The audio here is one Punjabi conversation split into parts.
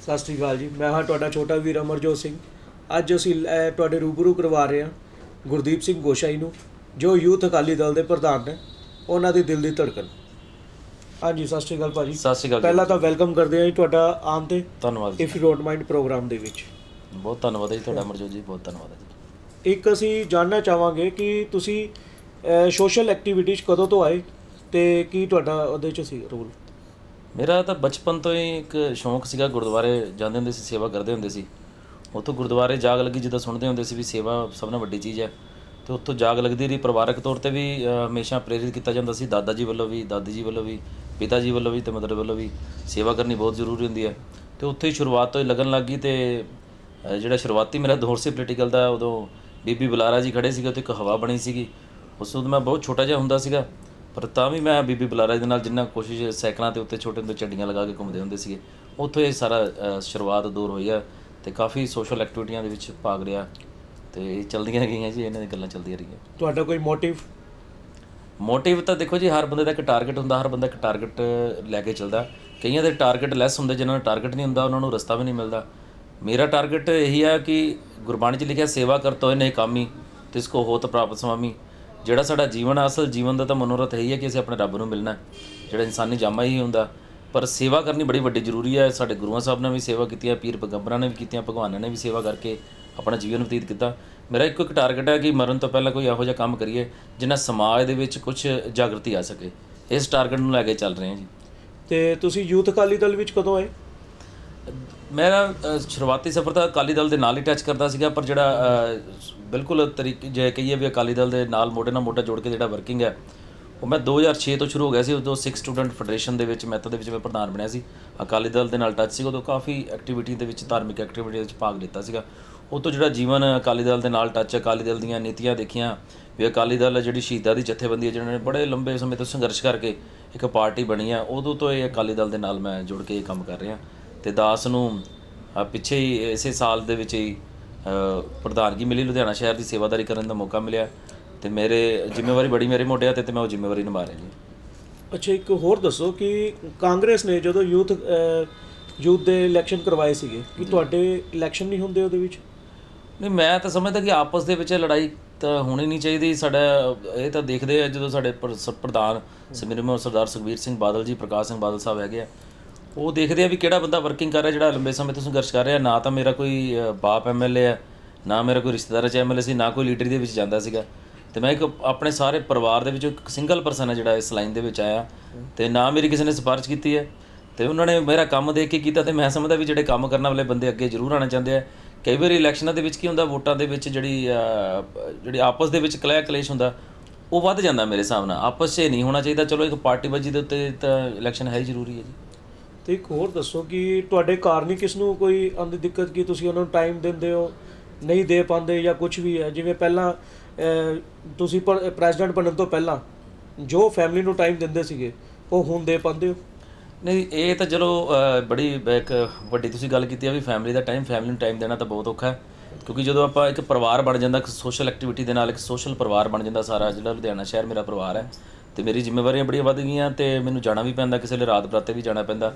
ਸਤਿ ਸ਼੍ਰੀ ਅਕਾਲ ਜੀ। ਮੈਂ ਹਾਂ ਤੁਹਾਡਾ ਛੋਟਾ ਵੀਰ ਅਮਰਜੋਤ ਸਿੰਘ। ਅੱਜ ਅਸੀਂ ਤੁਹਾਡੇ ਰੂਬਰੂ ਕਰਵਾ ਰਹੇ ਹਾਂ ਗੁਰਦੀਪ ਸਿੰਘ ਗੋਸ਼ਾਈ ਨੂੰ, ਜੋ ਯੂਥ ਅਕਾਲੀ ਦਲ ਦੇ ਪ੍ਰਧਾਨ ਨੇ, ਉਹਨਾਂ ਦੀ ਦਿਲ ਦੀ ਧੜਕਣ ਹਾਂਜੀ ਸਤਿ ਸ਼੍ਰੀ ਅਕਾਲ ਭਾਜੀ। ਸਤਿ ਸ਼੍ਰੀ ਅਕਾਲ। ਪਹਿਲਾਂ ਤਾਂ ਵੈਲਕਮ ਕਰਦੇ ਹਾਂ ਜੀ ਤੁਹਾਡਾ ਆਉਣ ਤੇ। ਧੰਨਵਾਦ if you don't mind programme ਦੇ ਵਿੱਚ। ਬਹੁਤ ਧੰਨਵਾਦ ਹੈ ਜੀ ਤੁਹਾਡਾ ਅਮਰਜੋਤ ਜੀ ਬਹੁਤ ਧੰਨਵਾਦ ਹੈ ਜੀ। ਇੱਕ ਅਸੀਂ ਜਾਣਨਾ ਚਾਹਾਂਗੇ ਕਿ ਤੁਸੀਂ ਸੋਸ਼ਲ ਐਕਟੀਵਿਟੀਜ਼ ਕਦੋਂ ਤੋਂ ਆਏ ਤੇ ਕੀ ਤੁਹਾਡਾ ਉਹਦੇ ਚ ਸੀ ਰੋਲ ਮੇਰਾ ਤਾਂ ਬਚਪਨ ਤੋਂ ਹੀ ਇੱਕ ਸ਼ੌਂਕ ਸੀਗਾ ਗੁਰਦੁਆਰੇ ਜਾਂਦੇ ਹੁੰਦੇ ਸੀ ਸੇਵਾ ਕਰਦੇ ਹੁੰਦੇ ਸੀ। ਉੱਥੋਂ ਗੁਰਦੁਆਰੇ ਜਾਗ ਲੱਗੀ ਜਿੱਦਾਂ ਸੁਣਦੇ ਹੁੰਦੇ ਸੀ ਵੀ ਸੇਵਾ ਸਭ ਤੋਂ ਵੱਡੀ ਚੀਜ਼ ਹੈ। ਤੇ ਉੱਥੋਂ ਜਾਗ ਲੱਗਦੀ ਰਹੀ ਪਰਿਵਾਰਕ ਤੌਰ ਤੇ ਵੀ ਹਮੇਸ਼ਾ ਪ੍ਰੇਰਿਤ ਕੀਤਾ ਜਾਂਦਾ ਸੀ ਦਾਦਾ ਜੀ ਵੱਲੋਂ ਵੀ ਦਾਦੀ ਜੀ ਵੱਲੋਂ ਵੀ। ਪਿਤਾ ਜੀ ਵੱਲੋਂ ਵੀ ਤੇ ਮਦਰ ਵੱਲੋਂ ਵੀ ਸੇਵਾ ਕਰਨੀ ਬਹੁਤ ਜ਼ਰੂਰੀ ਹੁੰਦੀ ਹੈ। ਤੇ ਉੱਥੇ ਹੀ ਸ਼ੁਰੂਆਤ ਤੋਂ ਹੀ ਲੱਗਣ ਲੱਗ ਗਈ ਤੇ ਜਿਹੜਾ ਸ਼ੁਰੂਆਤੀ ਮੇਰਾ ਦੌਰ ਸੀ ਪੋਲੀਟੀਕਲ ਦਾ, ਉਦੋਂ ਬੀਬੀ ਬੁਲਾਰਾ ਜੀ ਖੜੇ ਸੀਗੇ, ਉੱਥੇ ਇੱਕ ਹਵਾ ਬਣੀ ਸੀਗੀ। ਉਸ ਉਦੋਂ ਮੈਂ ਬਹੁਤ ਛੋਟਾ ਜਿਹਾ ਹੁੰਦਾ ਸੀਗਾ, ਪਰ ਤਾਂ ਵੀ ਮੈਂ ਬੀਬੀ ਬੁਲਾਰਾ ਦੇ ਨਾਲ ਜਿੰਨਾ ਕੋਸ਼ਿਸ਼ ਸਾਈਕਲਾਂ ਤੇ ਉੱਤੇ ਛੋਟੇ ਹੁੰਦੇ ਚੱਡੀਆਂ ਲਗਾ ਕੇ ਘੁੰਮਦੇ ਹੁੰਦੇ ਸੀਗੇ, ਉੱਥੋਂ ਇਹ ਸਾਰਾ ਸ਼ੁਰੂਆਤ ਦੂਰ ਹੋਈ ਆ ਤੇ ਕਾਫੀ ਸੋਸ਼ਲ ਐਕਟੀਵਿਟੀਆਂ ਦੇ ਵਿੱਚ ਭਾਗ ਲਿਆ ਤੇ ਇਹ ਚੱਲਦੀਆਂ ਗਈਆਂ ਜੀ, ਇਹਨਾਂ ਦੀਆਂ ਗੱਲਾਂ ਚੱਲਦੀਆਂ ਰਹੀਆਂ। ਤੁਹਾਡਾ ਕੋਈ ਮੋਟਿਵ ਮੋਟਿਵ ਤਾਂ ਦੇਖੋ ਜੀ ਹਰ ਬੰਦੇ ਦਾ ਇੱਕ ਟਾਰਗੇਟ ਹੁੰਦਾ ਹਰ ਬੰਦਾ ਇੱਕ ਟਾਰਗੇਟ ਲੈ ਕੇ ਚੱਲਦਾ। ਕਈਆਂ ਦੇ ਟਾਰਗੇਟ ਲੈਸ ਹੁੰਦੇ ਜਿਨ੍ਹਾਂ ਦਾ ਟਾਰਗੇਟ ਨਹੀਂ ਹੁੰਦਾ ਉਹਨਾਂ ਨੂੰ ਰਸਤਾ ਵੀ ਨਹੀਂ ਮਿਲਦਾ। ਮੇਰਾ ਟਾਰਗੇਟ ਇਹੀ ਆ ਕਿ ਗੁਰਬਾਣੀ 'ਚ ਲਿਖਿਆ ਸੇਵਾ ਕਰਤੋ ਇਹਨੇ ਕਾਮੀ ਤਿਸ ਕੋ ਹੋਤ ਪ੍ਰਾਪਤ ਸਵਾਮੀ ਜਿਹੜਾ ਸਾਡਾ ਜੀਵਨ ਆ, ਅਸਲ ਜੀਵਨ ਦਾ ਤਾਂ ਮਨੋਰਥ ਇਹੀ ਹੈ ਕਿ ਅਸੀਂ ਆਪਣੇ ਰੱਬ ਨੂੰ ਮਿਲਣਾ ਜਿਹੜਾ ਇਨਸਾਨੀ ਜਾਮਾ ਹੀ ਹੁੰਦਾ। ਪਰ ਸੇਵਾ ਕਰਨੀ ਬੜੀ ਵੱਡੀ ਜ਼ਰੂਰੀ ਹੈ ਸਾਡੇ ਗੁਰੂਆਂ ਸਾਹਿਬ ਨੇ ਵੀ ਸੇਵਾ ਕੀਤੀ ਹੈ ਪੀਰ ਪੈਗੰਬਰਾਂ ਨੇ ਵੀ ਕੀਤੀਆਂ ਭਗਵਾਨਾਂ ਨੇ ਵੀ ਸੇਵਾ ਕਰਕੇ ਆਪਣਾ ਜੀਵਨ ਬਤੀਤ ਕੀਤਾ। ਮੇਰਾ ਇੱਕੋ ਇੱਕ ਟਾਰਗੇਟ ਹੈ ਕਿ ਮਰਨ ਤੋਂ ਪਹਿਲਾਂ ਕੋਈ ਇਹੋ ਜਿਹਾ ਕੰਮ ਕਰੀਏ ਜਿਨ੍ਹਾਂ ਸਮਾਜ ਦੇ ਵਿੱਚ ਕੁਝ ਜਾਗਰਤੀ ਆ ਸਕੇ। ਇਸ ਟਾਰਗੇਟ ਨੂੰ ਲੈ ਕੇ ਚੱਲ ਰਹੇ ਹਾਂ ਜੀ। ਤੇ ਤੁਸੀਂ ਯੂਥ ਅਕਾਲੀ ਦਲ ਵਿੱਚ ਕਦੋਂ ਆਏ? ਮੇਰਾ ਸ਼ੁਰੂਆਤੀ ਸਫ਼ਰ ਤਾਂ ਅਕਾਲੀ ਦਲ ਦੇ ਨਾਲ ਹੀ ਟੱਚ ਕਰਦਾ ਸੀਗਾ ਪਰ ਜਿਹੜਾ ਬਿਲਕੁਲ ਤਰੀਕੇ ਜੇ ਕਹੀਏ ਵੀ ਅਕਾਲੀ ਦਲ ਦੇ ਨਾਲ ਮੋਢੇ ਨਾਲ ਮੋਢਾ ਜੋੜ ਕੇ ਜਿਹੜਾ ਵਰਕਿੰਗ ਹੈ ਉਹ ਮੈਂ 2006 ਤੋਂ ਸ਼ੁਰੂ ਹੋ ਗਿਆ ਸੀ ਉਦੋਂ ਸਿੱਖ ਸਟੂਡੈਂਟ ਫੈਡਰੇਸ਼ਨ ਦੇ ਵਿੱਚ ਮੈਥੋਂ ਦੇ ਵਿੱਚ ਮੈਂ ਪ੍ਰਧਾਨ ਬਣਿਆ ਸੀ। ਅਕਾਲੀ ਦਲ ਦੇ ਨਾਲ ਟੱਚ ਸੀ ਉਦੋਂ ਕਾਫੀ ਐਕਟੀਵਿਟੀ ਦੇ ਵਿੱਚ ਧਾਰਮਿਕ ਐਕਟੀਵਿਟੀ ਵਿੱਚ ਭਾਗ ਲਿੱਤਾ ਸੀਗਾ। ਉਹ ਤੋਂ ਜਿਹੜਾ ਜੀਵਨ ਅਕਾਲੀ ਦਲ ਦੇ ਨਾਲ ਟੱਚ ਅਕਾਲੀ ਦਲ ਦੀਆਂ ਨੀਤੀਆਂ ਦੇਖੀਆਂ ਵੀ ਅਕਾਲੀ ਦਲ ਜਿਹੜੀ ਸ਼ਹੀਦਾਂ ਦੀ ਜਥੇਬੰਦੀ ਹੈ ਜਿਹਨਾਂ ਨੇ ਬੜੇ ਲੰਬੇ ਸਮੇਂ ਤੋਂ ਸੰਘਰਸ਼ ਕਰਕੇ ਇੱਕ ਪਾਰਟੀ ਬਣੀ ਆ ਉਦੋਂ ਤੋਂ ਇਹ ਅਕਾਲੀ ਦਲ ਦੇ ਨਾਲ ਮੈਂ ਜੁੜ ਕੇ ਇਹ ਕੰਮ ਕਰ ਰਿਹਾ। ਤੇ ਦਾਸ ਨੂੰ ਪਿੱਛੇ ਹੀ ਇਸੇ ਸਾਲ ਦੇ ਵਿੱਚ ਹੀ ਪ੍ਰਧਾਨਗੀ ਮਿਲੀ ਲੁਧਿਆਣਾ ਸ਼ਹਿਰ ਦੀ ਸੇਵਾਦਾਰੀ ਕਰਨ ਦਾ ਮੌਕਾ ਮਿਲਿਆ। ਤੇ ਮੇਰੇ ਜ਼ਿੰਮੇਵਾਰੀ ਬੜੀ ਮੇਰੇ ਮੋਢਿਆਂ ਤੇ ਤੇ ਮੈਂ ਉਹ ਜ਼ਿੰਮੇਵਾਰੀ ਨਿਭਾ ਰਿਹਾ ਜੀ। ਅੱਛਾ ਇੱਕ ਹੋਰ ਦੱਸੋ ਕਿ ਕਾਂਗਰਸ ਨੇ ਜਦੋਂ ਯੂਥ ਯੂਥ ਦੇ ਇਲੈਕਸ਼ਨ ਕਰਵਾਏ ਸੀਗੇ ਕਿ ਤੁਹਾਡੇ ਇਲੈਕਸ਼ਨ ਨਹੀਂ ਹੁੰਦੇ ਉਹਦੇ ਵਿੱਚ? ਨਹੀਂ ਮੈਂ ਤਾਂ ਸਮਝਦਾ ਕਿ ਆਪਸ ਦੇ ਵਿੱਚ ਲੜਾਈ ਤਾਂ ਹੋਣੀ ਨਹੀਂ ਚਾਹੀਦੀ। ਸਾਡਾ ਇਹ ਤਾਂ ਦੇਖਦੇ ਆ ਜਦੋਂ ਸਾਡੇ ਪ੍ਰ- ਸ- ਪ੍ਰਧਾਨ ਸਮਿਰਮੋ ਸਰਦਾਰ ਸੁਖਬੀਰ ਸਿੰਘ ਬਾਦਲ ਜੀ ਪ੍ਰਕਾਸ਼ ਸਿੰਘ ਬਾਦਲ ਸਾਹਿਬ ਹੈਗੇ ਆ ਉਹ ਦੇਖਦੇ ਆ ਵੀ ਕਿਹੜਾ ਬੰਦਾ ਵਰਕਿੰਗ ਕਰ ਰਿਹਾ ਜਿਹੜਾ ਲੰਬੇ ਸਮੇਂ ਤੋਂ ਸੰਘਰਸ਼ ਕਰ ਰਿਹਾ। ਨਾ ਤਾਂ ਮੇਰਾ ਕੋਈ ਅ, ਬਾਪ ਐਮਐਲਏ ਹੈ ਨਾ ਮੇਰਾ ਕੋਈ ਰਿਸ਼ਤੇਦਾਰ ਚ ਐਮਐਲਏ ਸੀ ਨਾ ਕੋਈ ਲੀਡਰ ਦੇ ਵਿੱਚ ਜਾਂਦਾ ਸੀਗਾ। ਤੇ ਮੈਂ ਇੱਕ ਆਪਣੇ ਸਾਰੇ ਪਰਿਵਾਰ ਦੇ ਵਿੱਚੋਂ ਇੱਕ ਸਿੰਗਲ ਪਰਸਨ ਹੈ ਜਿਹੜਾ ਇਸ ਲਾਈਨ ਦੇ ਵਿੱਚ ਆਇਆ। ਤੇ ਨਾ ਮੇਰੀ ਕਿਸੇ ਨੇ ਸਿਫਾਰਿਸ਼ ਕੀਤੀ ਹੈ। ਤੇ ਉਹਨਾਂ ਨੇ ਮੇਰਾ ਕੰਮ ਦੇਖ ਕੇ ਕੀਤਾ ਤੇ ਮੈਂ ਸਮਝਦਾ ਵੀ ਜਿਹੜੇ ਕੰਮ ਕਰਨ ਵਾਲੇ ਬੰਦੇ ਅੱਗੇ ਜ਼ਰੂਰ ਆਣਾ ਚਾਹੁੰਦੇ ਆ। ਕਈ ਵਾਰੀ ਇਲੈਕਸ਼ਨਾਂ ਦੇ ਵਿੱਚ ਕੀ ਹੁੰਦਾ ਵੋਟਾਂ ਦੇ ਵਿੱਚ ਜਿਹੜੀ ਜਿਹੜੀ ਆਪਸ ਦੇ ਵਿੱਚ ਕਲਹਿ ਕਲੇਸ਼ ਹੁੰਦਾ ਉਹ ਵੱਧ ਜਾਂਦਾ ਮੇਰੇ ਹਿਸਾਬ ਨਾਲ। ਆਪਸ 'ਚ ਇਹ ਨਹੀਂ ਹੋਣਾ ਚਾਹੀਦਾ ਚਲੋ ਇੱਕ ਪਾਰਟੀ ਬਾਜੀ ਦੇ ਉੱਤੇ ਤਾਂ ਇਲੈਕਸ਼ਨ ਹੈ ਹੀ ਜ਼ਰੂਰੀ ਹੈ ਜੀ। ਤੇ ਇੱਕ ਹੋਰ ਦੱਸੋ ਕਿ ਤੁਹਾਡੇ ਕਾਰਨ ਨਹੀਂ ਕਿਸ ਨੂੰ ਕੋਈ ਅੰਦਰ ਦਿੱਕਤ ਕਿ ਤੁਸੀਂ ਉਹਨਾਂ ਨੂੰ ਟਾਈਮ ਦਿੰਦੇ ਹੋ ਨਹੀਂ ਦੇ ਪਾਉਂਦੇ ਜਾਂ ਕੁਝ ਵੀ ਹੈ? ਜਿਵੇਂ ਪਹਿਲਾਂ ਅਹ, ਤੁਸੀਂ ਪ੍ਰੈਜ਼ੀਡੈਂਟ ਬਣਨ ਤੋਂ ਪਹਿਲਾਂ ਜੋ ਫੈਮਿਲੀ ਨੂੰ ਟਾਈਮ ਦਿੰਦੇ ਸੀਗੇ ਉਹ ਹੁਣ ਦੇ ਪਾਉਂਦੇ ਹੋ? ਨਹੀਂ, ਇਹ ਤਾਂ ਚਲੋ ਬੜੀ, ਇੱਕ ਵੱਡੀ ਤੁਸੀਂ ਗੱਲ ਕੀਤੀ ਆ ਵੀ ਫੈਮਿਲੀ ਦਾ ਟਾਈਮ ਫੈਮਿਲੀ ਨੂੰ ਟਾਈਮ ਦੇਣਾ ਤਾਂ ਬਹੁਤ ਔਖਾ ਹੈ। ਕਿਉਂਕਿ ਜਦੋਂ ਆਪਾਂ ਇੱਕ ਪਰਿਵਾਰ ਬਣ ਜਾਂਦਾ, ਇੱਕ ਸੋਸ਼ਲ ਐਕਟੀਵਿਟੀ ਦੇ ਨਾਲ ਇੱਕ ਸੋਸ਼ਲ ਪਰਿਵਾਰ ਬਣ ਜਾਂਦਾ ਸਾਰਾ, ਜਿਹੜਾ ਲੁਧਿਆਣਾ ਸ਼ਹਿਰ ਮੇਰਾ ਪਰਿਵਾਰ ਹੈ, ਤੇ ਮੇਰੀ ਜ਼ਿੰਮੇਵਾਰੀਆਂ ਬੜੀਆਂ ਵੱਧ ਗਈਆਂ ਤੇ ਮੈਨੂੰ ਜਾਣਾ ਵੀ ਪੈਂਦਾ, ਕਿਸੇ ਲਈ ਰਾਤ ਬਰਾਤੇ ਵੀ ਜਾਣਾ ਪੈਂਦਾ।